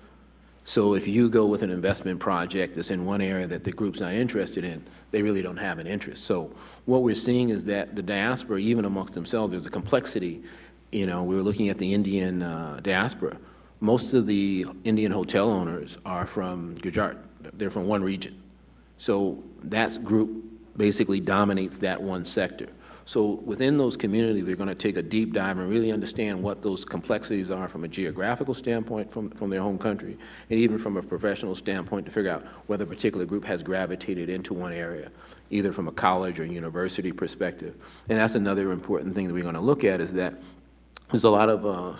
So if you go with an investment project that's in one area that the group's not interested in, they really don't have an interest. So what we're seeing is that the diaspora, even amongst themselves, there's a complexity. You know, we were looking at the Indian uh, diaspora. Most of the Indian hotel owners are from Gujarat. They're from one region. So that group basically dominates that one sector. So within those communities, we're going to take a deep dive and really understand what those complexities are from a geographical standpoint from, from their home country, and even from a professional standpoint to figure out whether a particular group has gravitated into one area, either from a college or university perspective. And that's another important thing that we're going to look at is that there's a lot of uh,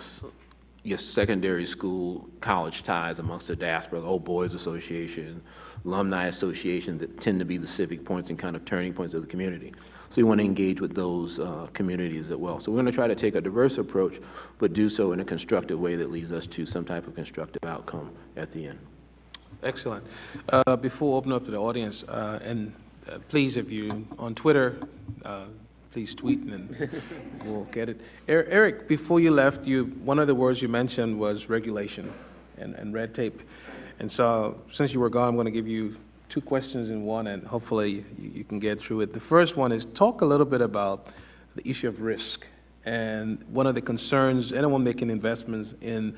your secondary school, college ties amongst the diaspora, the Old Boys Association, alumni associations that tend to be the civic points and kind of turning points of the community. So we want to engage with those uh, communities as well. So we're going to try to take a diverse approach, but do so in a constructive way that leads us to some type of constructive outcome at the end. Excellent. Uh, Before we open up to the audience, uh, and uh, please, if you on Twitter, uh, please tweet and we'll get it. Er- Eric, before you left, you, one of the words you mentioned was regulation and and red tape. And so, since you were gone, I'm going to give you two questions in one, and hopefully you, you can get through it. The first one is talk a little bit about the issue of risk. And one of the concerns, anyone making investments in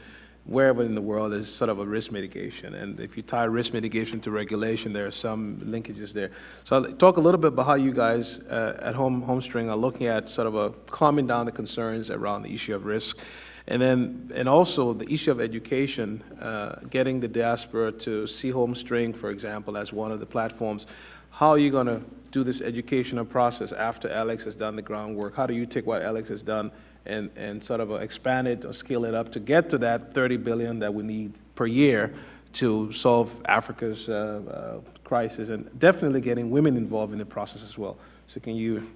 wherever in the world is sort of a risk mitigation. And if you tie risk mitigation to regulation, there are some linkages there. So I'll talk a little bit about how you guys uh, at Home HomeString are looking at sort of a calming down the concerns around the issue of risk. And then, and also the issue of education, uh, getting the diaspora to see HomeString, for example, as one of the platforms. How are you going to do this educational process after Alex has done the groundwork? How do you take what Alex has done and, and sort of expand it or scale it up to get to that 30 billion that we need per year to solve Africa's uh, uh, crisis and definitely getting women involved in the process as well. So can you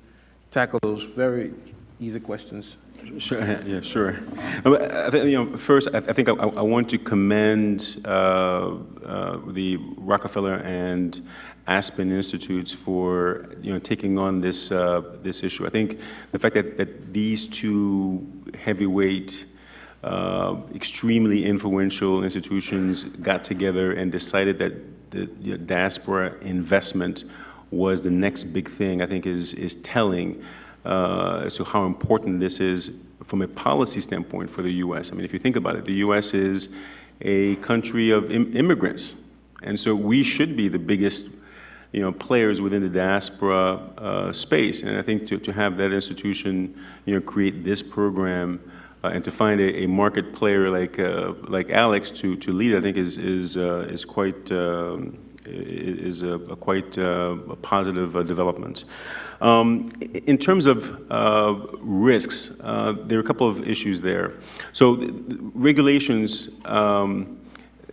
tackle those very easy questions? Sure, yeah, sure. I think, you know, first, I, I think I, I, want to commend uh, uh, the Rockefeller and Aspen Institutes for, you know, taking on this, uh, this issue. I think the fact that, that these two heavyweight, uh, extremely influential institutions got together and decided that the you know, diaspora investment was the next big thing, I think is, is telling uh, as to how important this is from a policy standpoint for the U.S. I mean, if you think about it, the U.S. is a country of Im immigrants, and so we should be the biggest you know, players within the diaspora uh, space. And I think to, to have that institution, you know, create this program uh, and to find a, a, market player like, uh, like Alex to, to lead, I think is, is, uh, is quite, um, is a, a quite uh, a positive uh, development. Um, in terms of risks, there are a couple of issues there. So regulations, um,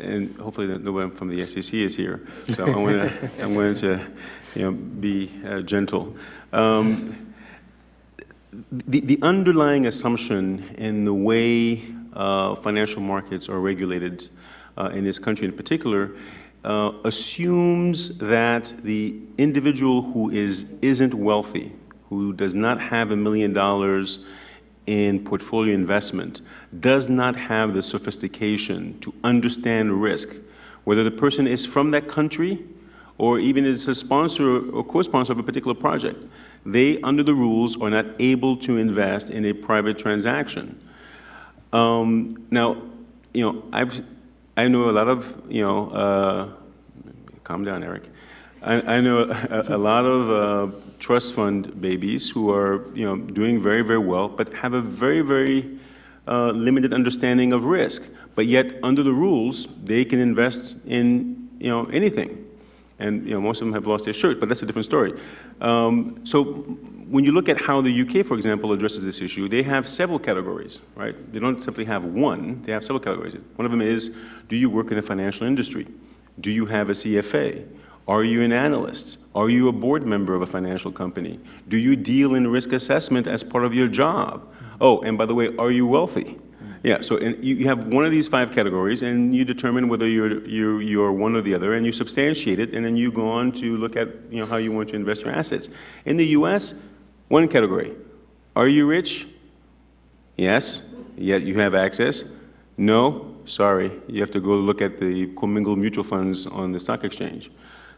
and hopefully no one from the SEC is here, so I'm going to, I'm going to you know, be uh, gentle. Um, the, the underlying assumption in the way uh, financial markets are regulated uh, in this country in particular uh, assumes that the individual who is, isn't wealthy, who does not have a million dollars in portfolio investment, does not have the sophistication to understand risk, whether the person is from that country or even is a sponsor or co-sponsor of a particular project. They, under the rules, are not able to invest in a private transaction. Um, now, you know, I've I know a lot of, you know, uh, calm down, Eric. I, I know a, a, lot of uh, trust fund babies who are, you know, doing very, very well, but have a very, very uh, limited understanding of risk. But yet, under the rules, they can invest in, you know, anything. and you know, most of them have lost their shirt, but that's a different story. Um, so when you look at how the UK, for example, addresses this issue, they have several categories, right? They don't simply have one, they have several categories. One of them is, do you work in the financial industry? Do you have a CFA? Are you an analyst? Are you a board member of a financial company? Do you deal in risk assessment as part of your job? Oh, and by the way, are you wealthy? Yeah, so you, you have one of these five categories, and you determine whether you're, you're, you're one or the other, and you substantiate it, and then you go on to look at you know, how you want to invest your assets. In the US, one category. Are you rich? Yes, yet you have access. No, sorry, you have to go look at the commingled mutual funds on the stock exchange.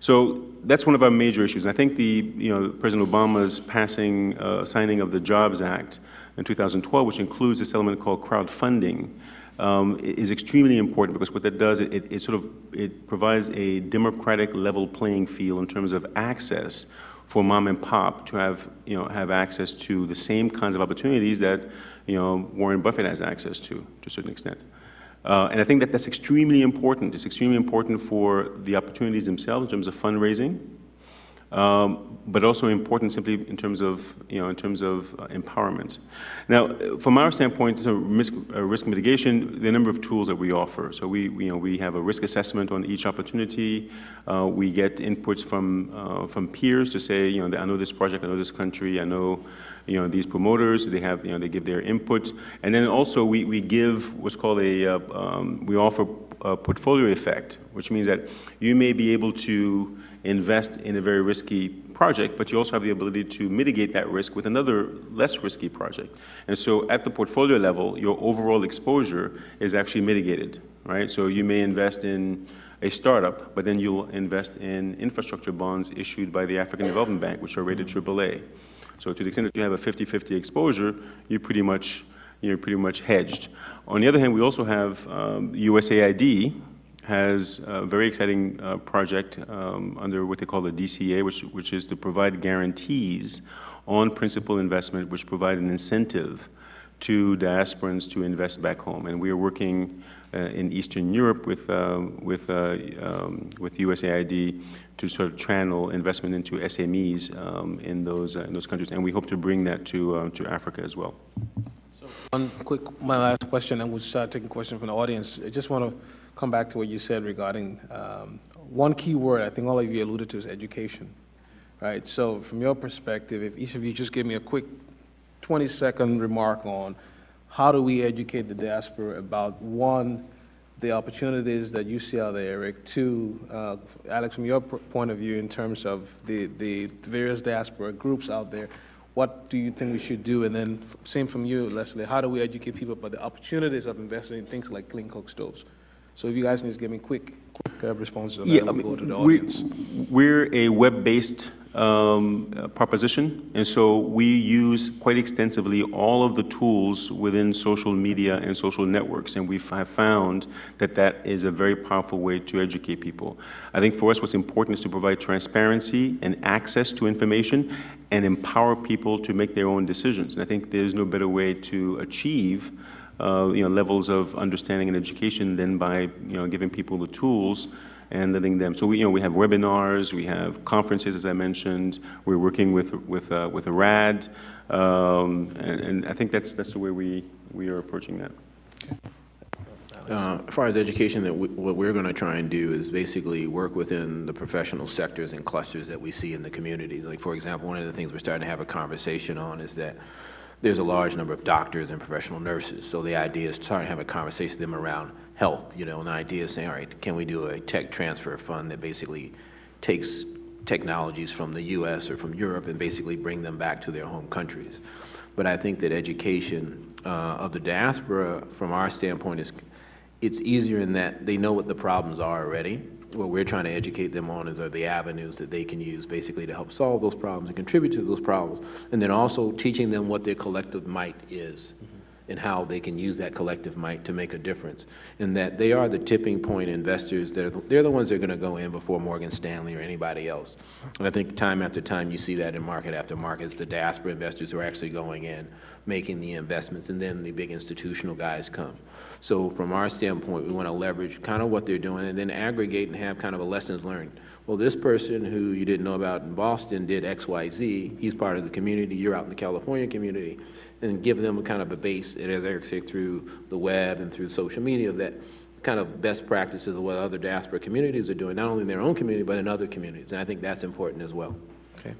So that's one of our major issues. I think the, you know, President Obama's passing, uh, signing of the Jobs Act in 2012, which includes this element called crowdfunding, um, is extremely important because what that does, it, it- it sort of, it provides a democratic level playing field in terms of access for mom and pop to have, you know, have access to the same kinds of opportunities that, you know, Warren Buffett has access to, to a certain extent. Uh, and I think that that's extremely important. It's extremely important for the opportunities themselves in terms of fundraising, um, but also important simply in terms of, you know, in terms of uh, empowerment. Now, from our standpoint, so risk, uh, risk mitigation, the number of tools that we offer. So we, we, you know, we have a risk assessment on each opportunity. Uh, we get inputs from, uh, from peers to say, you know, I know this project, I know this country, I know, you know, these promoters, they have, you know, they give their input. And then also we, we give what's called a, uh, um, we offer a portfolio effect, which means that you may be able to invest in a very risky project, but you also have the ability to mitigate that risk with another less risky project. And so at the portfolio level, your overall exposure is actually mitigated, right? So you may invest in a startup, but then you'll invest in infrastructure bonds issued by the African Development Bank, which are rated AAA. So to the extent that you have a 50-50 exposure, you pretty much, you're pretty much hedged. On the other hand, we also have um, USAID, has a very exciting uh, project um, under what they call the DCA, which, which is to provide guarantees on principal investment, which provide an incentive to diasporans to invest back home. And we are working in Eastern Europe with, um, with, uh, um, with USAID to sort of channel investment into SMEs um, in, those, uh, in those countries. And we hope to bring that to, uh, to Africa as well. So one quick, my last question, and we'll start taking questions from the audience. I just want to come back to what you said regarding, um, one key word I think all of you alluded to is education, right? So from your perspective, if each of you just give me a quick 20-second remark on how do we educate the diaspora about, one, the opportunities that you see out there, Eric, two, uh, Alex, from your point of view in terms of the, the various diaspora groups out there, what do you think we should do? And then, same from you, Leslie, how do we educate people about the opportunities of investing in things like clean cook stoves? So if you guys can just give me quick, quick uh, responses on that, Yeah, I go to the mean, audience. We're a web-based um, uh, proposition, and so we use quite extensively all of the tools within social media and social networks, and we have found that that is a very powerful way to educate people. I think for us, what's important is to provide transparency and access to information and empower people to make their own decisions. And I think there's no better way to achieve uh, you know, levels of understanding and education than by, you know, giving people the tools and letting them. So we, you know, we have webinars, we have conferences, as I mentioned. We're working with with uh, with a RAD, um, and, and I think that's that's the way we we are approaching that. Uh, As far as education, that we- what we're going to try and do is basically work within the professional sectors and clusters that we see in the community. Like, for example, one of the things we're starting to have a conversation on is that there's a large number of doctors and professional nurses. So the idea is starting to have a conversation with them around health, you know, and the idea is saying, all right, can we do a tech transfer fund that basically takes technologies from the US or from Europe and basically bring them back to their home countries? But I think that education uh, of the diaspora, from our standpoint, is it's easier in that they know what the problems are already. What we're trying to educate them on is are the avenues that they can use basically to help solve those problems and contribute to those problems. And then also teaching them what their collective might is mm-hmm. And how they can use that collective might to make a difference. And that they are the tipping point investors. They're, they're the ones that are going to go in before Morgan Stanley or anybody else. And I think time after time you see that in market after market. It's the diaspora investors who are actually going in, making the investments, and then the big institutional guys come. So from our standpoint, we want to leverage kind of what they're doing and then aggregate and have kind of a lessons learned. well, this person who you didn't know about in Boston did X, Y, Z, he's part of the community, you're out in the California community, and give them a kind of a base, as Eric said, through the web and through social media, that kind of best practices of what other diaspora communities are doing, not only in their own community, but in other communities, and I think that's important as well. Okay.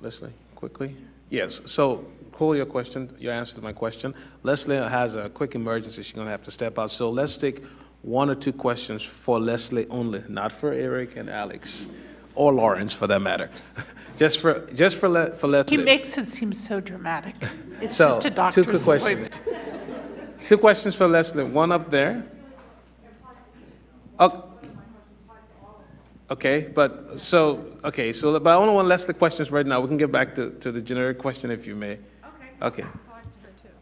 Leslie, quickly? Yes, so, call your question, your answer to my question. Leslie has a quick emergency, she's gonna have to step out, so let's take one or two questions for Leslie only, not for Eric and Alex, or Lawrence for that matter. Just for, just for Le, for He makes it seem so dramatic. It's So, just a two doctor's quick questions. appointment. Two questions for Leslie, one up there. Oh. Okay, but, so, okay, so, but I only want Leslie questions right now. We can get back to, to the generic question if you may. Okay. Okay.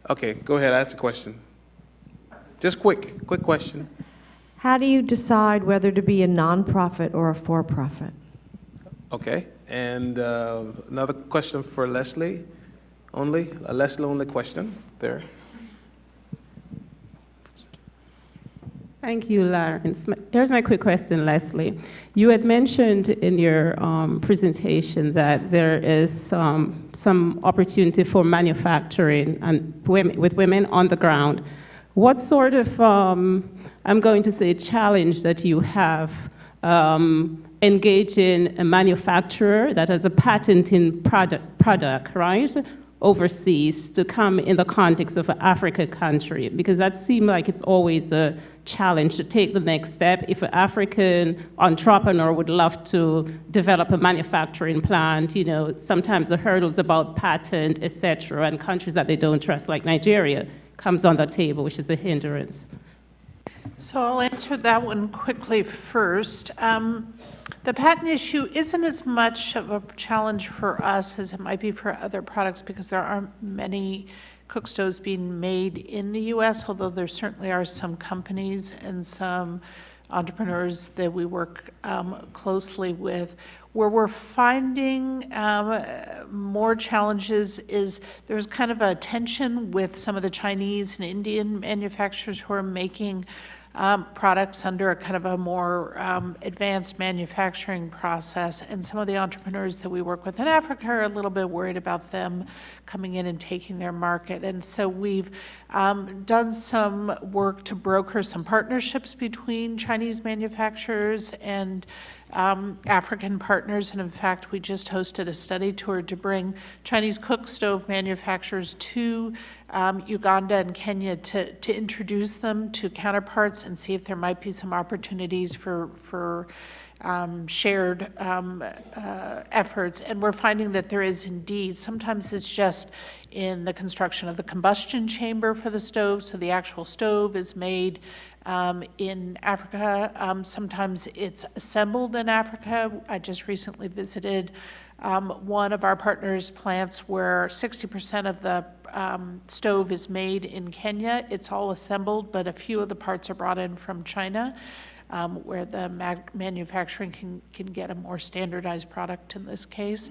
Okay, go ahead, ask the question. Just quick, quick question. How do you decide whether to be a nonprofit or a for-profit? Okay, and uh, another question for Leslie only, a Leslie only question there. Thank you, Lawrence. My- Here's my quick question, Leslie. You had mentioned in your um, presentation that there is um, some opportunity for manufacturing and women, with women on the ground. What sort of, um, I'm going to say, challenge that you have um, engaging a manufacturer that has a patenting product, product, right? overseas to come in the context of an Africa country because that seems like it's always a challenge to take the next step. If an African entrepreneur would love to develop a manufacturing plant, you know, sometimes the hurdles about patent, etc., and countries that they don't trust, like Nigeria, comes on the table, which is a hindrance. So I'll answer that one quickly first. Um, The patent issue isn't as much of a challenge for us as it might be for other products because there aren't many cook stoves being made in the U.S., although there certainly are some companies and some entrepreneurs that we work um, closely with. Where we're finding um, more challenges is there's kind of a tension with some of the Chinese and Indian manufacturers who are making um, products under a kind of a more um, advanced manufacturing process. And some of the entrepreneurs that we work with in Africa are a little bit worried about them coming in and taking their market. And so we've um, done some work to broker some partnerships between Chinese manufacturers and um, African partners, and in fact, we just hosted a study tour to bring Chinese cook stove manufacturers to um, Uganda and Kenya to, to introduce them to counterparts and see if there might be some opportunities for, for um, shared um, uh, efforts. And we're finding that there is indeed, sometimes it's just in the construction of the combustion chamber for the stove, so the actual stove is made um, in Africa. Um, sometimes it's assembled in Africa. I just recently visited um, one of our partners' plants where 60% of the um, stove is made in Kenya. It's all assembled, but a few of the parts are brought in from China. Um, where the ma manufacturing can, can get a more standardized product in this case.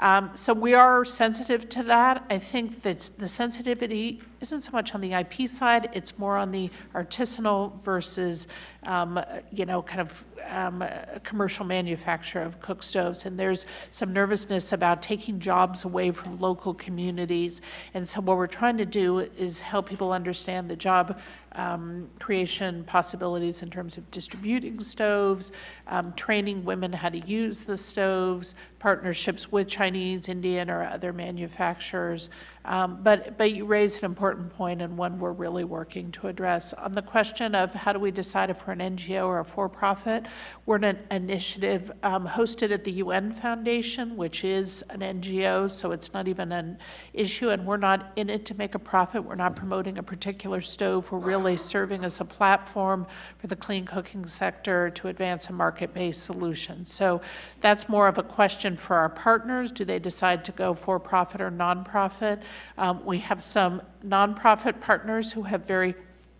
Um, so we are sensitive to that. I think that the sensitivity isn't so much on the IP side, it's more on the artisanal versus, um, you know, kind of um, commercial manufacture of cook stoves. And there's some nervousness about taking jobs away from local communities. And so what we're trying to do is help people understand the job um, creation possibilities in terms of distributing stoves, um, training women how to use the stoves, partnerships with Chinese, Indian, or other manufacturers. Um, but, but you raise an important point and one we're really working to address. On the question of how do we decide if we're an NGO or a for-profit, we're an initiative um, hosted at the UN Foundation, which is an NGO, so it's not even an issue, and we're not in it to make a profit. We're not promoting a particular stove. We're really serving as a platform for the clean cooking sector to advance a market-based solution. So that's more of a question for our partners. Do they decide to go for-profit or nonprofit? Um, we have some nonprofit partners who have very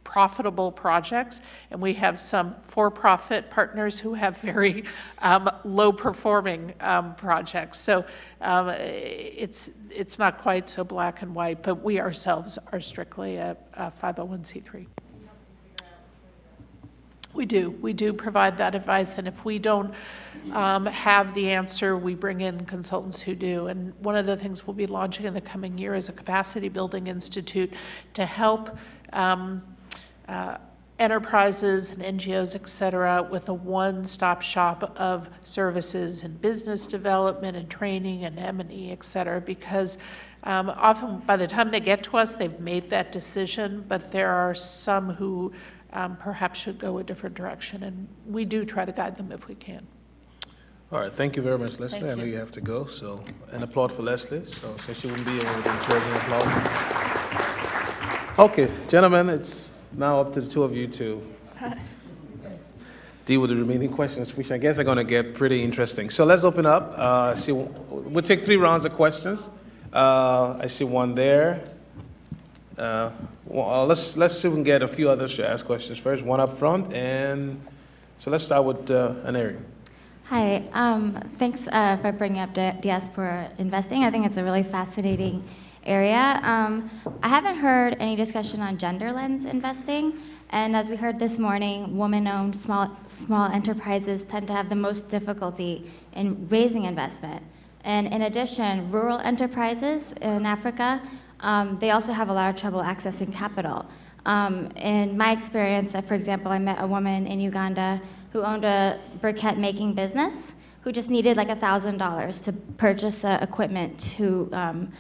profitable projects, and we have some for-profit partners who have very um, low-performing um, projects. So um, it's it's not quite so black and white, but we ourselves are strictly a, a 501c3. We do. We do provide that advice, and if we don't um, have the answer, we bring in consultants who do. And one of the things we'll be launching in the coming year is a capacity building institute to help um, uh, enterprises and NGOs, et cetera, with a one-stop shop of services and business development and training and M&E, et cetera, because um, often by the time they get to us, they've made that decision, but there are some who um, perhaps should go a different direction, and we do try to guide them if we can. All right, thank you very much, Leslie. Thank I know you. you have to go, so, an applaud for Leslie, so since she wouldn't be here, we'll give a applause. Okay, gentlemen, it's now up to the two of you to deal with the remaining questions, which I guess are going to get pretty interesting. So let's open up. Uh, see, we'll take three rounds of questions. Uh, I see one there. Uh, well, uh, let's let's see if we can get a few others to ask questions first. One up front, and so let's start with uh, Aneri. Hi, um, thanks uh, for bringing up di- diaspora investing. I think it's a really fascinating area. Um, I haven't heard any discussion on gender lens investing, and as we heard this morning, woman-owned small small enterprises tend to have the most difficulty in raising investment. And in addition, rural enterprises in Africa, um, they also have a lot of trouble accessing capital. Um, in my experience, uh, for example, I met a woman in Uganda who owned a briquette making business who just needed like $1,000 to purchase uh, equipment to, um,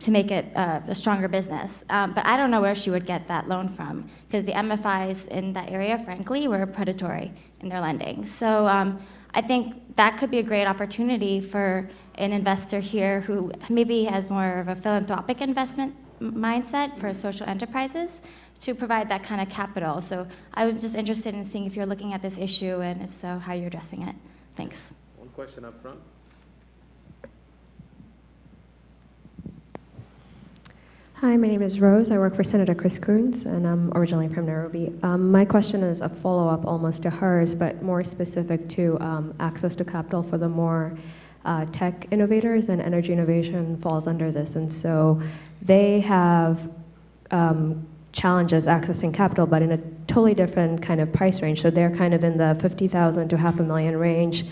to make it uh, a stronger business. Um, but I don't know where she would get that loan from because the MFIs in that area, frankly, were predatory in their lending. So um, I think that could be a great opportunity for an investor here who maybe has more of a philanthropic investment mindset for social enterprises to provide that kind of capital. So I was just interested in seeing if you're looking at this issue and if so, how you're addressing it. Thanks. One question up front. Hi, my name is Rose. I work for Senator Chris Coons, and I'm originally from Nairobi. Um, my question is a follow-up almost to hers, but more specific to um, access to capital for the more uh, tech innovators, and energy innovation falls under this. And so they have um, challenges accessing capital, but in a totally different kind of price range. So they're kind of in the 50,000 to half a million range.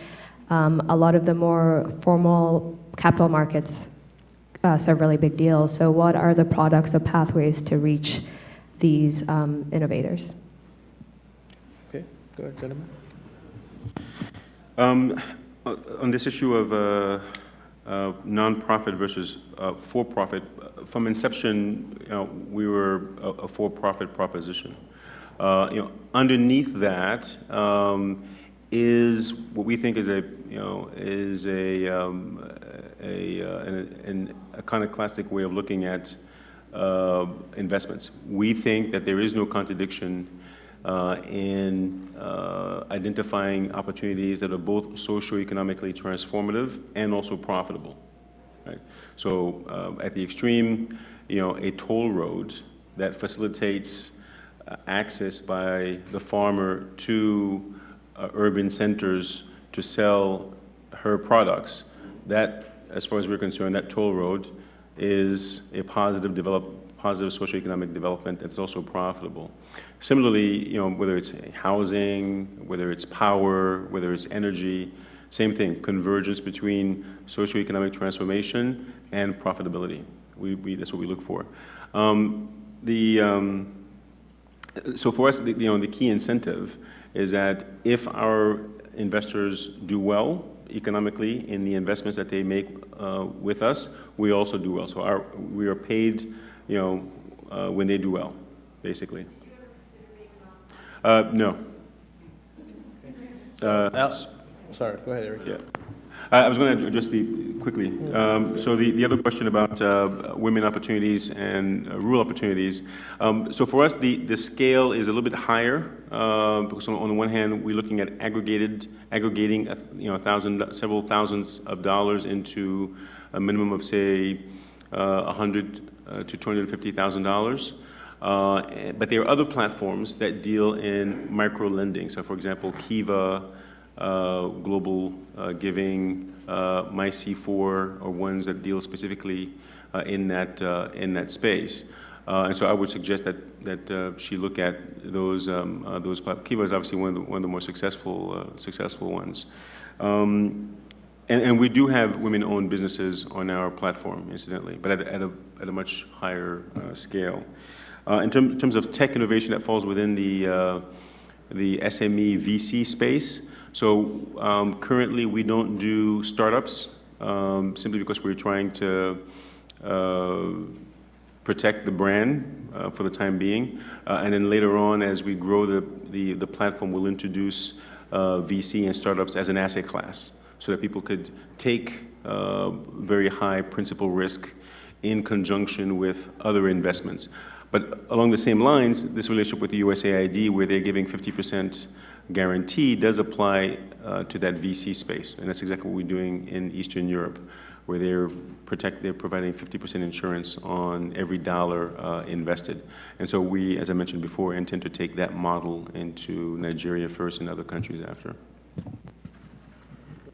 Um, a lot of the more formal capital markets uh, serve really big deals. So, what are the products or pathways to reach these um, innovators? Okay, go ahead, gentlemen. Um, On this issue of uh, uh, nonprofit versus uh, for-profit, uh, from inception, you know, we were a a for-profit proposition. Uh, You know, underneath that um, is what we think is a, you know, is a, um, a, uh, an- an iconoclastic way of looking at uh, investments. We think that there is no contradiction uh, in uh, identifying opportunities that are both socioeconomically transformative and also profitable. Right? So uh, at the extreme, you know, a toll road that facilitates uh, access by the farmer to uh, urban centers to sell her products, that, as far as we're concerned, that toll road is a positive develop, positive socioeconomic development that's also profitable. Similarly, you know, whether it's housing, whether it's power, whether it's energy, same thing, convergence between socioeconomic transformation and profitability. We, we, that's what we look for. Um, the, um, so for us, the, you know, the key incentive is that if our investors do well economically in the investments that they make uh, with us, we also do well. So our, we are paid, you know, uh, when they do well, basically. Uh, no. Uh, sorry, go ahead, Eric. yeah. I I was going to address the, quickly, um, so the, the other question about uh, women opportunities and uh, rural opportunities. Um, So for us, the, the scale is a little bit higher, uh, because on on the one hand, we're looking at aggregated, aggregating, you know, a thousand, several thousands of dollars into a minimum of, say, uh, 100 uh, to $250,000. Uh, But there are other platforms that deal in micro lending. So for example, Kiva, uh, Global uh, Giving, uh, MyC4 are ones that deal specifically in that, in that space. And so I would suggest that, that she look at those, um, those, plat- Kiva is obviously one of the, one of the more successful, successful ones. Um, And, and we do have women-owned businesses on our platform, incidentally, but at, a- at a, at a much higher uh, scale. Uh, In term- in terms of tech innovation, that falls within the, uh, the SME VC space. So um, currently, we don't do startups, um, simply because we're trying to uh, protect the brand uh, for the time being. Uh, And then later on, as we grow the, the, the platform, we'll introduce uh, VC and startups as an asset class, so that people could take uh, very high principal risk in conjunction with other investments. But along the same lines, this relationship with the USAID, where they're giving 50% guarantee, does apply uh, to that VC space. And that's exactly what we're doing in Eastern Europe, where they're protect, they're providing 50% insurance on every dollar uh, invested. And so we, as I mentioned before, intend to take that model into Nigeria first and other countries after.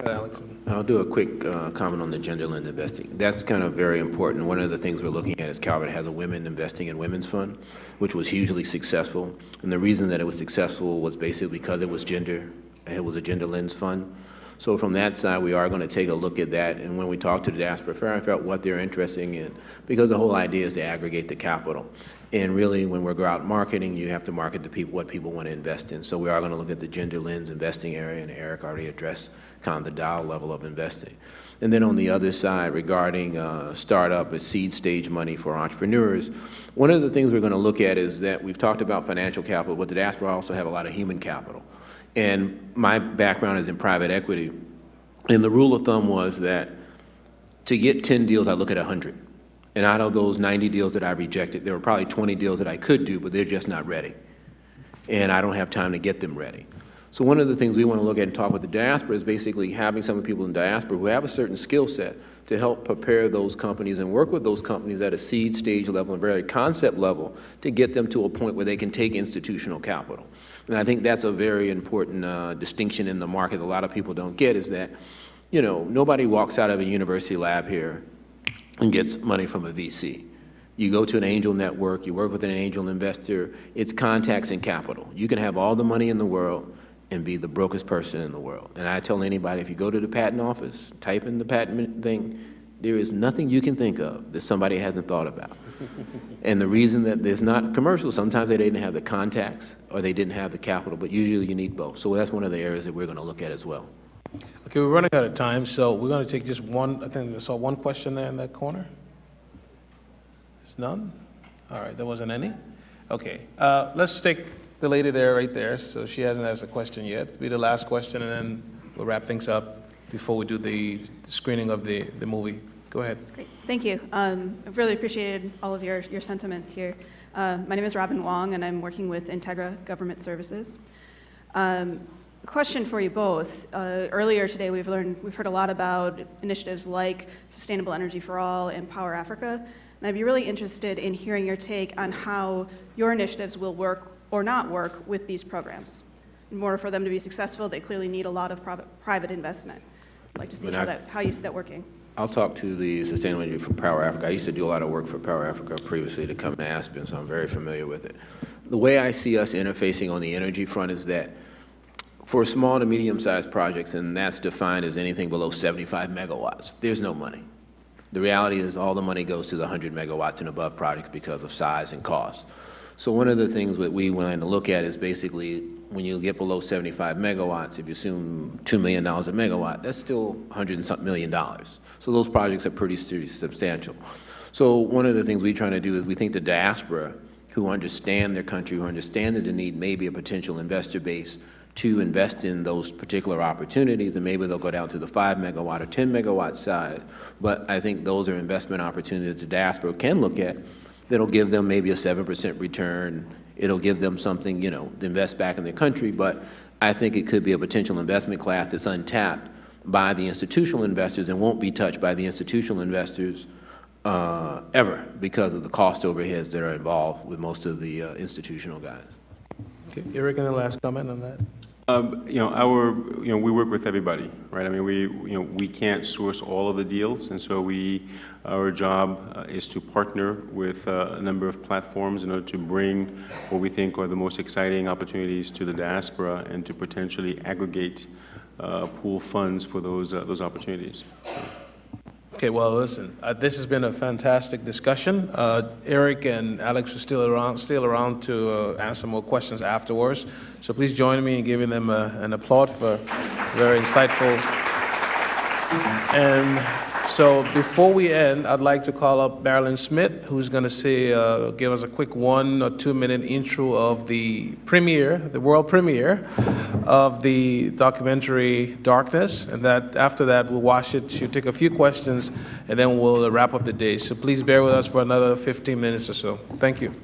Alex. I'll do a quick uh, comment on the gender lens investing. That's kind of very important. One of the things we're looking at is Calvert has a women investing in women's fund, which was hugely successful. And the reason that it was successful was basically because it was gender, it was a gender lens fund. So from that side, we are going to take a look at that. And when we talk to the diaspora I felt what they're interested in, because the whole idea is to aggregate the capital. And really, when we go out marketing, you have to market to people what people want to invest in. So we are going to look at the gender lens investing area, and Eric already addressed kind of the dial level of investing. And then on the other side, regarding uh, startup and seed stage money for entrepreneurs, one of the things we're going to look at is that we've talked about financial capital, but the diaspora also have a lot of human capital. And my background is in private equity. And the rule of thumb was that to get 10 deals, I look at 100. And out of those 90 deals that I rejected, there were probably 20 deals that I could do, but they're just not ready. And I don't have time to get them ready. So one of the things we want to look at and talk with the diaspora is basically having some of the people in diaspora who have a certain skill set to help prepare those companies and work with those companies at a seed stage level and very concept level to get them to a point where they can take institutional capital. And I think that's a very important uh, distinction in the market that a lot of people don't get is that, you know, nobody walks out of a university lab here and gets money from a VC. You go to an angel network, you work with an angel investor, it's contacts and capital. You can have all the money in the world and be the brokest person in the world. And I tell anybody, if you go to the patent office, type in the patent thing, there is nothing you can think of that somebody hasn't thought about. and the reason that there's not commercial, sometimes they didn't have the contacts or they didn't have the capital, but usually you need both. So that's one of the areas that we're going to look at as well. Okay, we're running out of time, so we're going to take just one, I think I saw one question there in that corner. There's none? All right, there wasn't any? Okay, uh, let's take the lady there, right there, so she hasn't asked a question yet. Be the last question, and then we'll wrap things up before we do the screening of the, the movie. Go ahead. Great, thank you. Um, I've really appreciated all of your, your sentiments here. Uh, my name is Robin Wong, and I'm working with Integra Government Services. Um, question for you both. Uh, earlier today, we've learned, we've heard a lot about initiatives like Sustainable Energy for All and Power Africa, and I'd be really interested in hearing your take on how your initiatives will work or not work with these programs. In order for them to be successful, they clearly need a lot of private, private investment. I'd like to see how I- that, how you see that working. I'll talk to the Sustainable Energy for Power Africa. I used to do a lot of work for Power Africa previously to come to Aspen, so I'm very familiar with it. The way I see us interfacing on the energy front is that for small to medium-sized projects, and that's defined as anything below 75 megawatts, there's no money. The reality is all the money goes to the 100 megawatts and above projects because of size and cost. So one of the things that we want to look at is basically when you get below 75 megawatts, if you assume $2 million a megawatt, that's still 100 and something million dollars. So those projects are pretty serious, substantial. So one of the things we're trying to do is we think the diaspora who understand their country, who understand that they need maybe a potential investor base to invest in those particular opportunities, and maybe they'll go down to the 5 megawatt or 10 megawatt side. But I think those are investment opportunities the diaspora can look at that'll give them maybe a 7% return. It'll give them something, you know, to invest back in their country. But I think it could be a potential investment class that's untapped by the institutional investors and won't be touched by the institutional investors uh, ever because of the cost overheads that are involved with most of the uh, institutional guys. Okay, Eric, any last comment on that? Um, You know, our, you know, we work with everybody, right? I mean, we, you know, we can't source all of the deals, and so we, our job uh, is to partner with uh, a number of platforms in order to bring what we think are the most exciting opportunities to the diaspora and to potentially aggregate uh, pool funds for those, uh, those opportunities. Okay, well, listen, uh, this has been a fantastic discussion. Uh, Eric and Alex are still around, still around to uh, answer more questions afterwards. So please join me in giving them a, an applaud for very insightful. And so before we end, I'd like to call up Marilyn Smith, who's going to say, uh, give us a quick one or two minute intro of the premiere, the world premiere of the documentary Darkness. And that after that, we'll watch it. She'll take a few questions, and then we'll wrap up the day. So please bear with us for another 15 minutes or so. Thank you.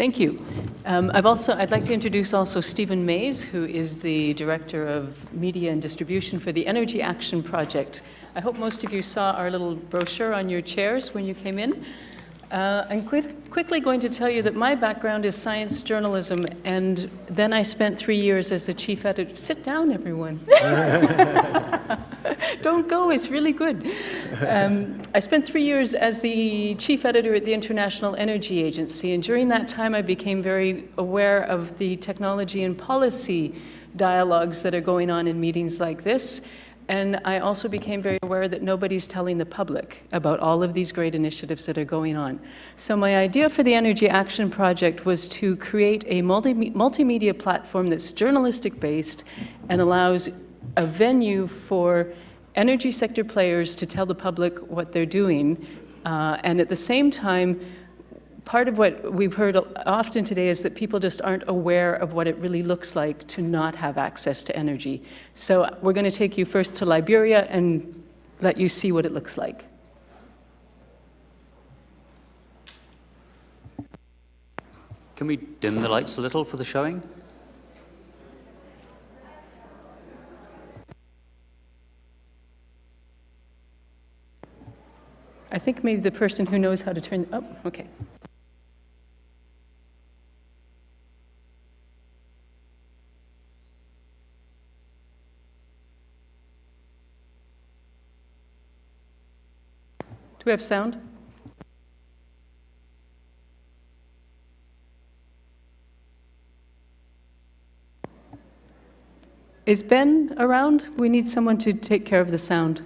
Thank you. Um, I've also, I'd like to introduce also Stephen Mays, who is the Director of Media and Distribution for the Energy Action Project. I hope most of you saw our little brochure on your chairs when you came in. Uh, I'm quick, quickly going to tell you that my background is science journalism, and then I spent three years as the chief editor. Sit down, everyone. Don't go, it's really good. Um, I spent three years as the chief editor at the International Energy Agency, and during that time I became very aware of the technology and policy dialogues that are going on in meetings like this. And I also became very aware that nobody's telling the public about all of these great initiatives that are going on. So my idea for the Energy Action Project was to create a multi multimedia platform that's journalistic based and allows a venue for energy sector players to tell the public what they're doing. Uh, and at the same time, part of what we've heard often today is that people just aren't aware of what it really looks like to not have access to energy. So we're going to take you first to Liberia and let you see what it looks like. Can we dim the lights a little for the showing? I think maybe the person who knows how to turn, oh, okay. Do we have sound? Is Ben around? We need someone to take care of the sound.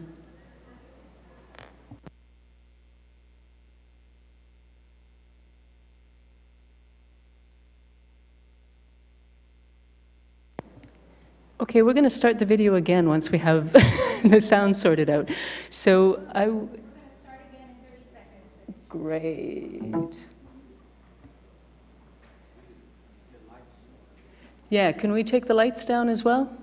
Okay, we're going to start the video again once we have the sound sorted out. So I. Great. Yeah, can we take the lights down as well?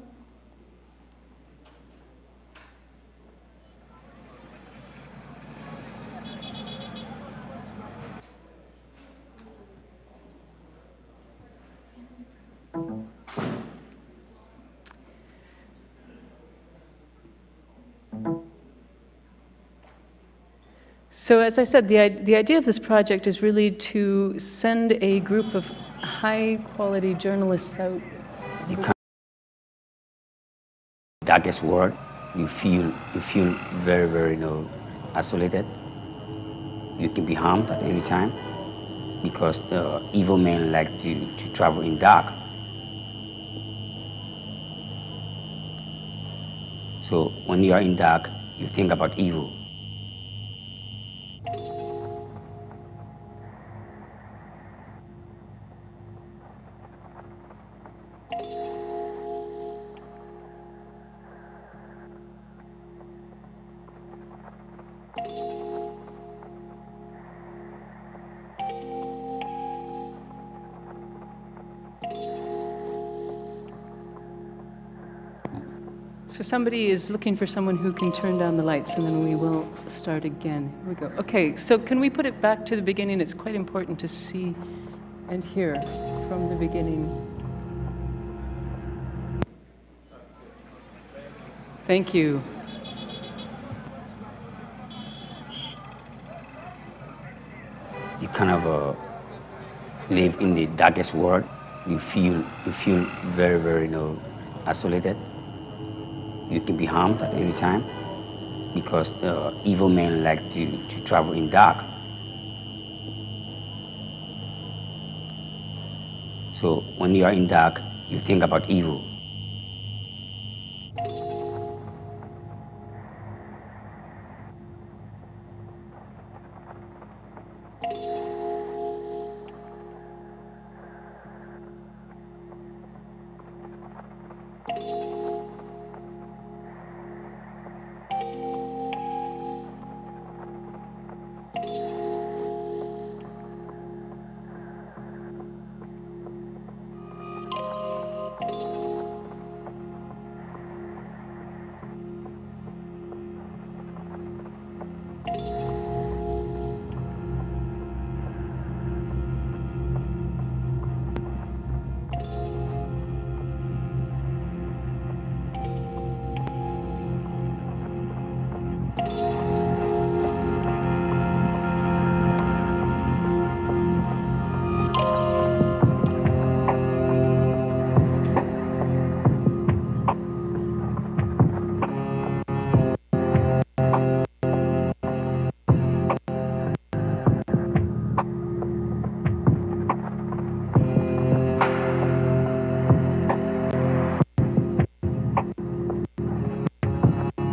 So as I said, the, the idea of this project is really to send a group of high-quality journalists out. You come darkest world, you feel you feel very very you know isolated. You can be harmed at any time because uh, evil men like to, to travel in dark. So when you are in dark, you think about evil. Somebody is looking for someone who can turn down the lights, and then we will start again. Here we go. Okay, so can we put it back to the beginning? It's quite important to see and hear from the beginning. Thank you. You kind of uh, live in the darkest world you feel you feel very very you know, isolated. You can be harmed at any time because uh, evil men like to, to travel in dark. So when you are in dark, you think about evil.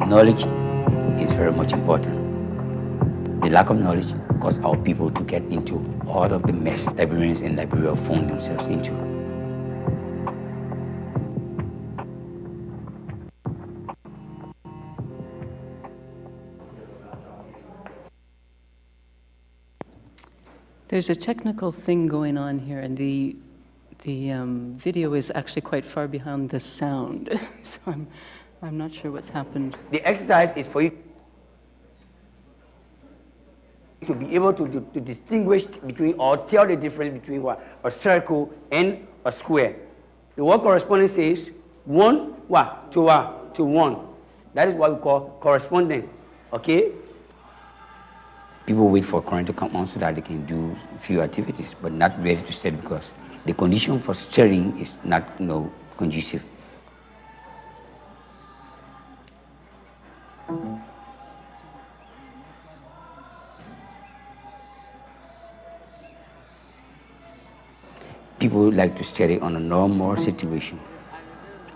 Knowledge is very much important. The lack of knowledge caused our people to get into all of the mess Liberians in Liberia found themselves into. There's a technical thing going on here, and the the um, video is actually quite far behind the sound, so I'm I'm not sure what's happened. The exercise is for you to be able to, to, to distinguish between or tell the difference between what a circle and a square. The word correspondence is one what to what to one. That is what we call correspondence. Okay. People wait for current to come on so that they can do few activities, but not ready to study because the condition for studying is not you know, conducive. People like to study on a normal situation.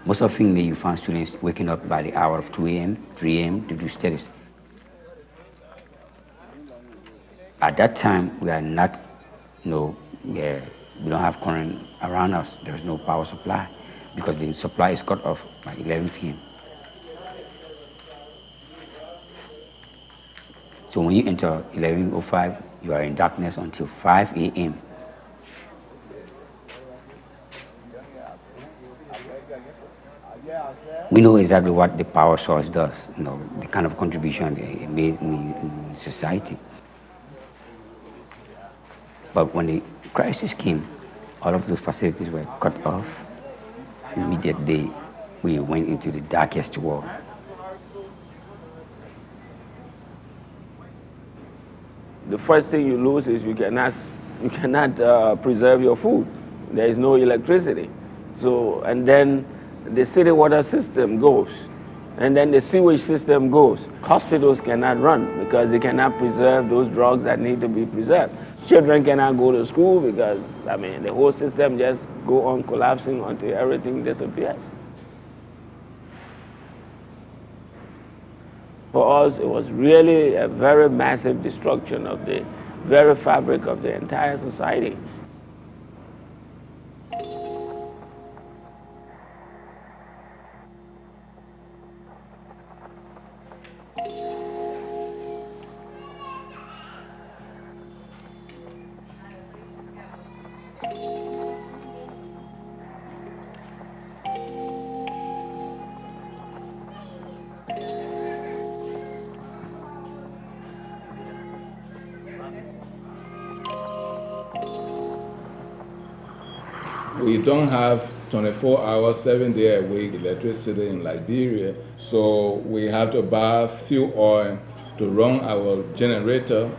Most often you find students waking up by the hour of 2 a.m., 3 a.m. to do studies. At that time, we are not, you know, yeah, we don't have current around us. There is no power supply because the supply is cut off by 11 p.m. So when you enter 1105, you are in darkness until 5 a.m. We know exactly what the power source does, you know, the kind of contribution it made in, in society. But when the crisis came, all of those facilities were cut off. Immediately, we went into the darkest world. the first thing you lose is you cannot, you cannot uh, preserve your food. There is no electricity. So, and then the city water system goes. And then the sewage system goes. Hospitals cannot run because they cannot preserve those drugs that need to be preserved. Children cannot go to school because, I mean, the whole system just go on collapsing until everything disappears. For us, it was really a very massive destruction of the very fabric of the entire society. We don't have 24 hours, seven day a week electricity in Liberia. So we have to buy fuel oil to run our generator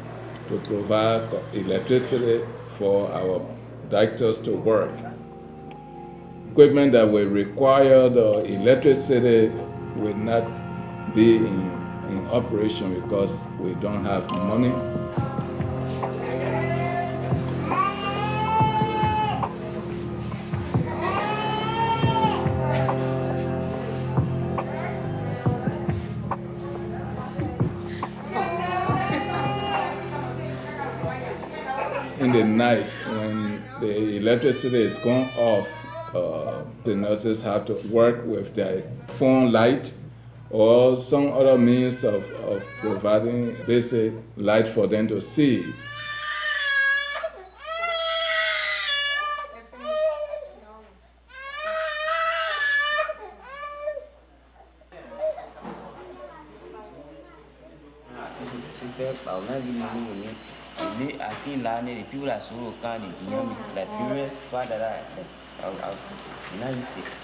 to provide electricity for our doctors to work. equipment that will require the electricity will not be in, in operation because we don't have money. Electricity is gone off, uh, the nurses have to work with their phone light or some other means of, of providing basic light for them to see. Aki la ne di piula suru kan di dinyami la piula pada la au au na isi. Bueno,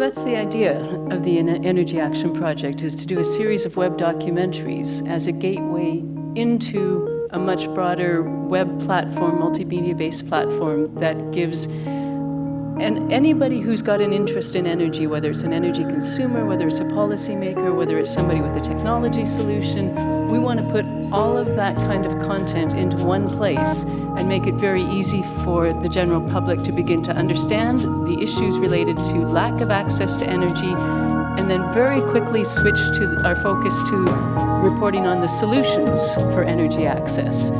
that's the idea of the Energy Action Project, is to do a series of web documentaries as a gateway into a much broader web platform, multimedia-based platform that gives and anybody who's got an interest in energy, whether it's an energy consumer, whether it's a policymaker, whether it's somebody with a technology solution, we want to put all of that kind of content into one place and make it very easy for the general public to begin to understand the issues related to lack of access to energy, and then very quickly switch to our focus to reporting on the solutions for energy access.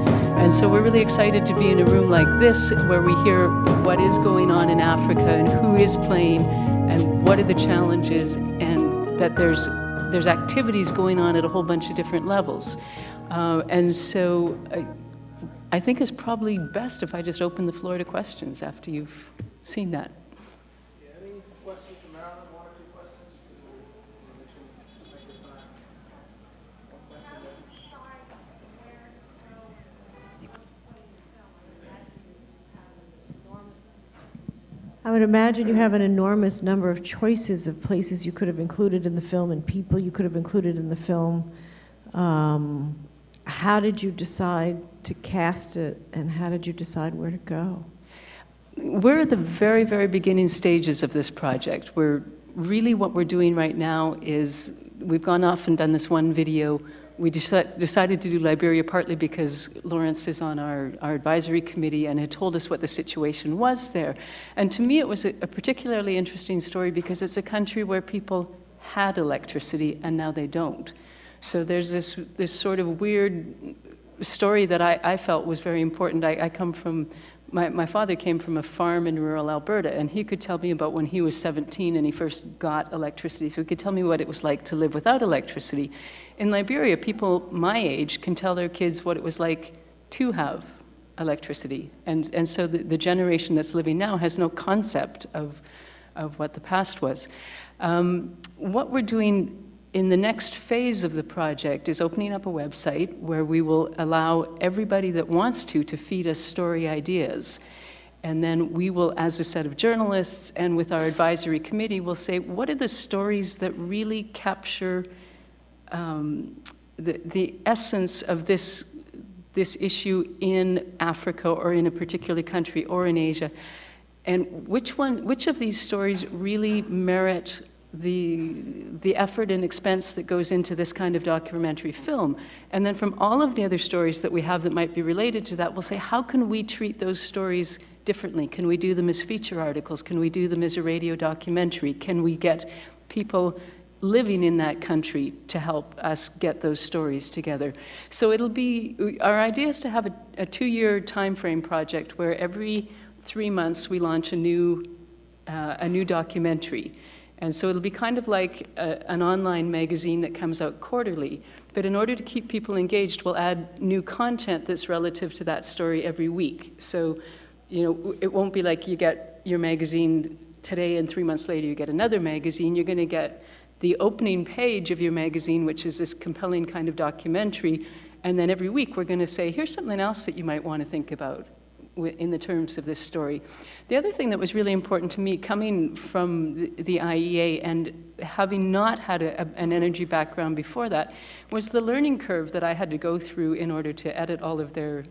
And so we're really excited to be in a room like this where we hear what is going on in Africa and who is playing and what are the challenges and that there's there's activities going on at a whole bunch of different levels. Uh, and so I, I think it's probably best if I just open the floor to questions after you've seen that. I would imagine you have an enormous number of choices of places you could have included in the film and people you could have included in the film. Um, how did you decide to cast it, and how did you decide where to go? We're at the very, very beginning stages of this project. We're really what we're doing right now is we've gone off and done this one video. We deci- decided to do Liberia partly because Lawrence is on our, our advisory committee and had told us what the situation was there. And to me, it was a, a particularly interesting story because it's a country where people had electricity and now they don't. So there's this, this sort of weird story that I, I felt was very important. I, I come from, my, my father came from a farm in rural Alberta, and he could tell me about when he was 17 and he first got electricity. So he could tell me what it was like to live without electricity. In Liberia, people my age can tell their kids what it was like to have electricity. And, and so the, the generation that's living now has no concept of, of what the past was. Um, what we're doing in the next phase of the project is opening up a website where we will allow everybody that wants to to feed us story ideas. And then we will, as a set of journalists and with our advisory committee, will say, what are the stories that really capture um, the, the essence of this, this issue in Africa or in a particular country or in Asia? And which, one, which of these stories really merit the, the effort and expense that goes into this kind of documentary film. And then from all of the other stories that we have that might be related to that, we'll say, how can we treat those stories differently? Can we do them as feature articles? Can we do them as a radio documentary? Can we get people living in that country to help us get those stories together? So it'll be, our idea is to have a, a two-year time frame project where every three months we launch a new, uh, a new documentary. And so it'll be kind of like a, an online magazine that comes out quarterly. But in order to keep people engaged, we'll add new content that's relative to that story every week. So, you know, it won't be like you get your magazine today and three months later you get another magazine. You're going to get the opening page of your magazine, which is this compelling kind of documentary. And then every week we're going to say, here's something else that you might want to think about in the terms of this story. The other thing that was really important to me, coming from the, the IEA and having not had a, a, an energy background before that, was the learning curve that I had to go through in order to edit all of their.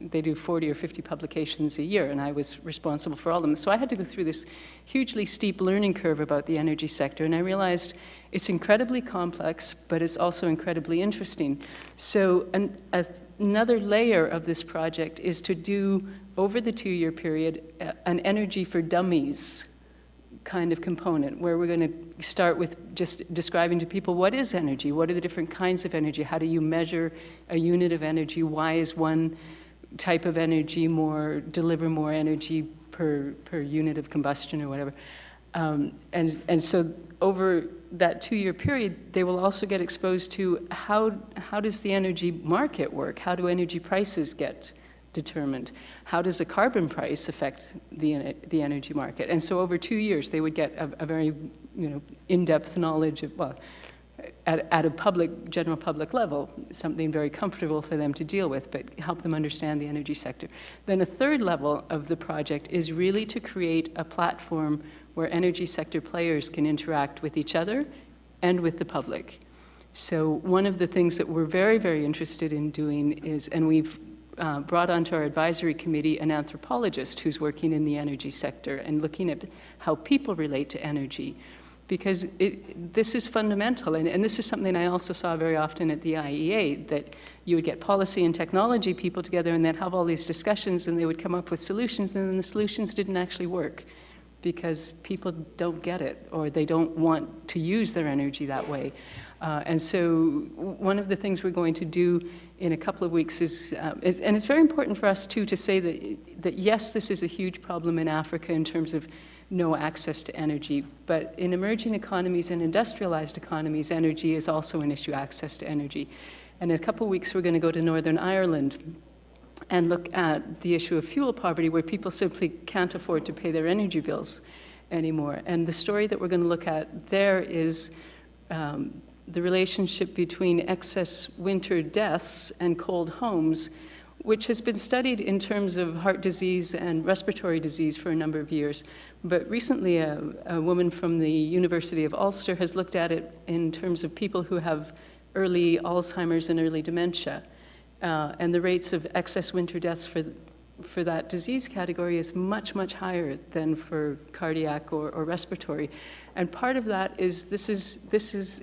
They do 40 or 50 publications a year, and I was responsible for all of them. So I had to go through this hugely steep learning curve about the energy sector, and I realized it's incredibly complex, but it's also incredibly interesting. So, an, a another layer of this project is to do, over the two year period, an energy for dummies kind of component where we're going to start with just describing to people what is energy, what are the different kinds of energy, how do you measure a unit of energy, why is one type of energy more, deliver more energy per, per unit of combustion or whatever. Um, and, and so over that two-year period, they will also get exposed to how, how does the energy market work? How do energy prices get determined? How does the carbon price affect the, the energy market? And so over two years, they would get a, a very you know, in-depth knowledge of, well, at, at a public, general public level, something very comfortable for them to deal with, but help them understand the energy sector. Then a third level of the project is really to create a platform where energy sector players can interact with each other and with the public. So one of the things that we're very, very interested in doing is, and we've uh, brought onto our advisory committee an anthropologist who's working in the energy sector and looking at how people relate to energy. Because it, this is fundamental, and, and this is something I also saw very often at the IEA, that you would get policy and technology people together and they'd have all these discussions and they would come up with solutions, and then the solutions didn't actually work because people don't get it or they don't want to use their energy that way. Uh, and so one of the things we're going to do in a couple of weeks is, uh, is, and it's very important for us too to say that, that yes, this is a huge problem in Africa in terms of no access to energy, but in emerging economies and industrialized economies, energy is also an issue, access to energy. And in a couple of weeks, we're going to go to Northern Ireland and look at the issue of fuel poverty, where people simply can't afford to pay their energy bills anymore. And the story that we're going to look at there is um, the relationship between excess winter deaths and cold homes, which has been studied in terms of heart disease and respiratory disease for a number of years. But recently, a, a woman from the University of Ulster has looked at it in terms of people who have early Alzheimer's and early dementia. Uh, and the rates of excess winter deaths for, for that disease category is much, much higher than for cardiac or, or respiratory. And part of that is this is, this is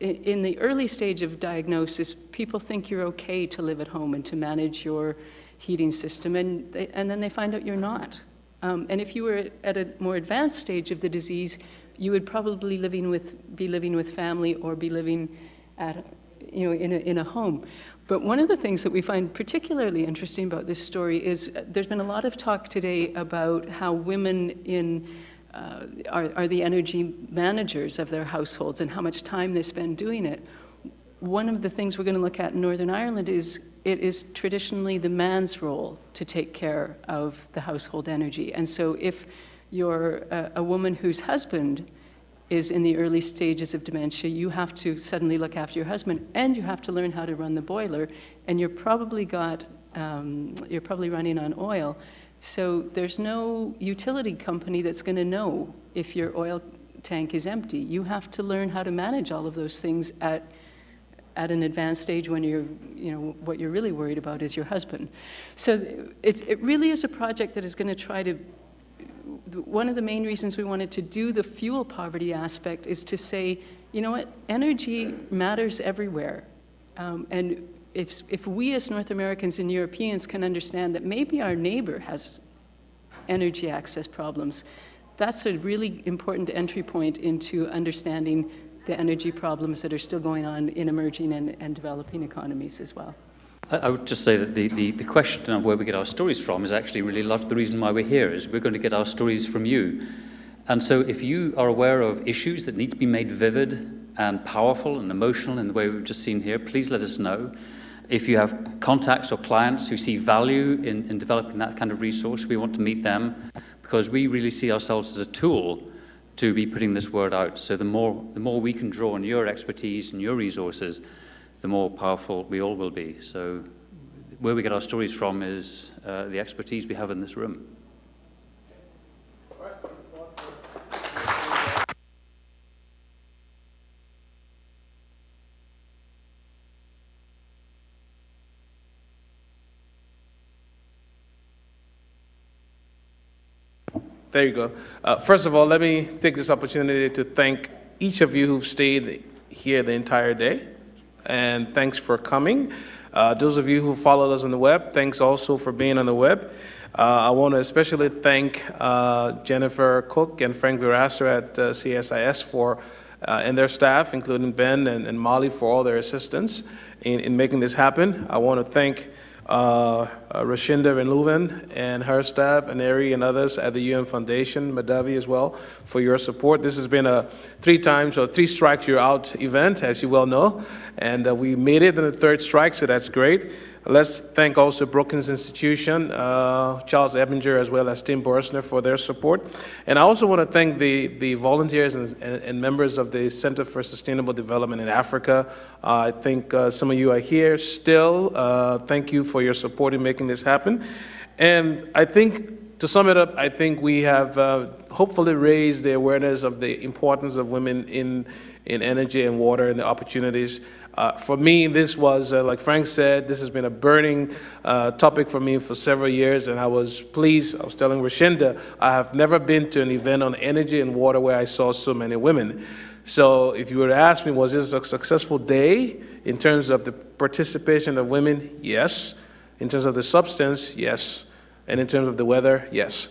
in the early stage of diagnosis, people think you're okay to live at home and to manage your heating system, and, they, and then they find out you're not. Um, and if you were at a more advanced stage of the disease, you would probably living with, be living with family or be living at, you know, in a, in a home. But one of the things that we find particularly interesting about this story is uh, there's been a lot of talk today about how women in uh, are, are the energy managers of their households and how much time they spend doing it. One of the things we're going to look at in Northern Ireland is it is traditionally the man's role to take care of the household energy. And so if you're a, a woman whose husband is in the early stages of dementia, you have to suddenly look after your husband and you have to learn how to run the boiler, and you're probably got um, you're probably running on oil. So there's no utility company that's going to know if your oil tank is empty. You have to learn how to manage all of those things at at an advanced stage when you're, you know, what you're really worried about is your husband. So it really is a project that is going to try to one of the main reasons we wanted to do the fuel poverty aspect is to say, you know what, energy matters everywhere. Um, and if, if we as North Americans and Europeans can understand that maybe our neighbor has energy access problems, that's a really important entry point into understanding the energy problems that are still going on in emerging and, and developing economies as well. I, would just say that the, the, the question of where we get our stories from is actually really the reason why we're here, is we're going to get our stories from you. And so if you are aware of issues that need to be made vivid and powerful and emotional in the way we've just seen here, please let us know. If you have contacts or clients who see value in, in developing that kind of resource, we want to meet them because we really see ourselves as a tool to be putting this word out. So the more, the more we can draw on your expertise and your resources, the more powerful we all will be. So where we get our stories from is uh, the expertise we have in this room. There you go. Uh, first of all, let me take this opportunity to thank each of you who've stayed here the entire day, and thanks for coming. Uh, those of you who followed us on the web, thanks also for being on the web. Uh, I want to especially thank uh, Jennifer Cooke and Frank Verrastro at uh, CSIS for uh, and their staff, including Ben and, and Molly, for all their assistance in, in making this happen. I want to thank uh, Richenda Van Leeuwen and her staff, and Ari and others at the UN Foundation, Madavi as well, for your support. This has been a three times or three strikes you're out event, as you well know, and uh, we made it in the third strike, so that's great. Let's thank also Brookings Institution, uh, Charles Ebinger, as well as Tim Boersma for their support. And I also want to thank the, the volunteers and, and, members of the Center for Sustainable Development in Africa. Uh, I think uh, some of you are here still. Uh, thank you for your support in making this happen. And I think, to sum it up, I think we have uh, hopefully raised the awareness of the importance of women in, in energy and water and the opportunities. Uh, for me, this was, uh, like Frank said, this has been a burning uh, topic for me for several years, and I was pleased. I was telling Richenda, I have never been to an event on energy and water where I saw so many women. So if you were to ask me, was this a successful day in terms of the participation of women? Yes. In terms of the substance, yes. And in terms of the weather, yes.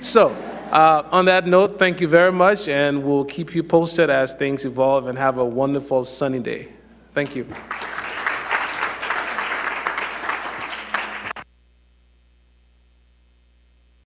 So, uh, on that note, thank you very much, and we'll keep you posted as things evolve and have a wonderful sunny day. Thank you.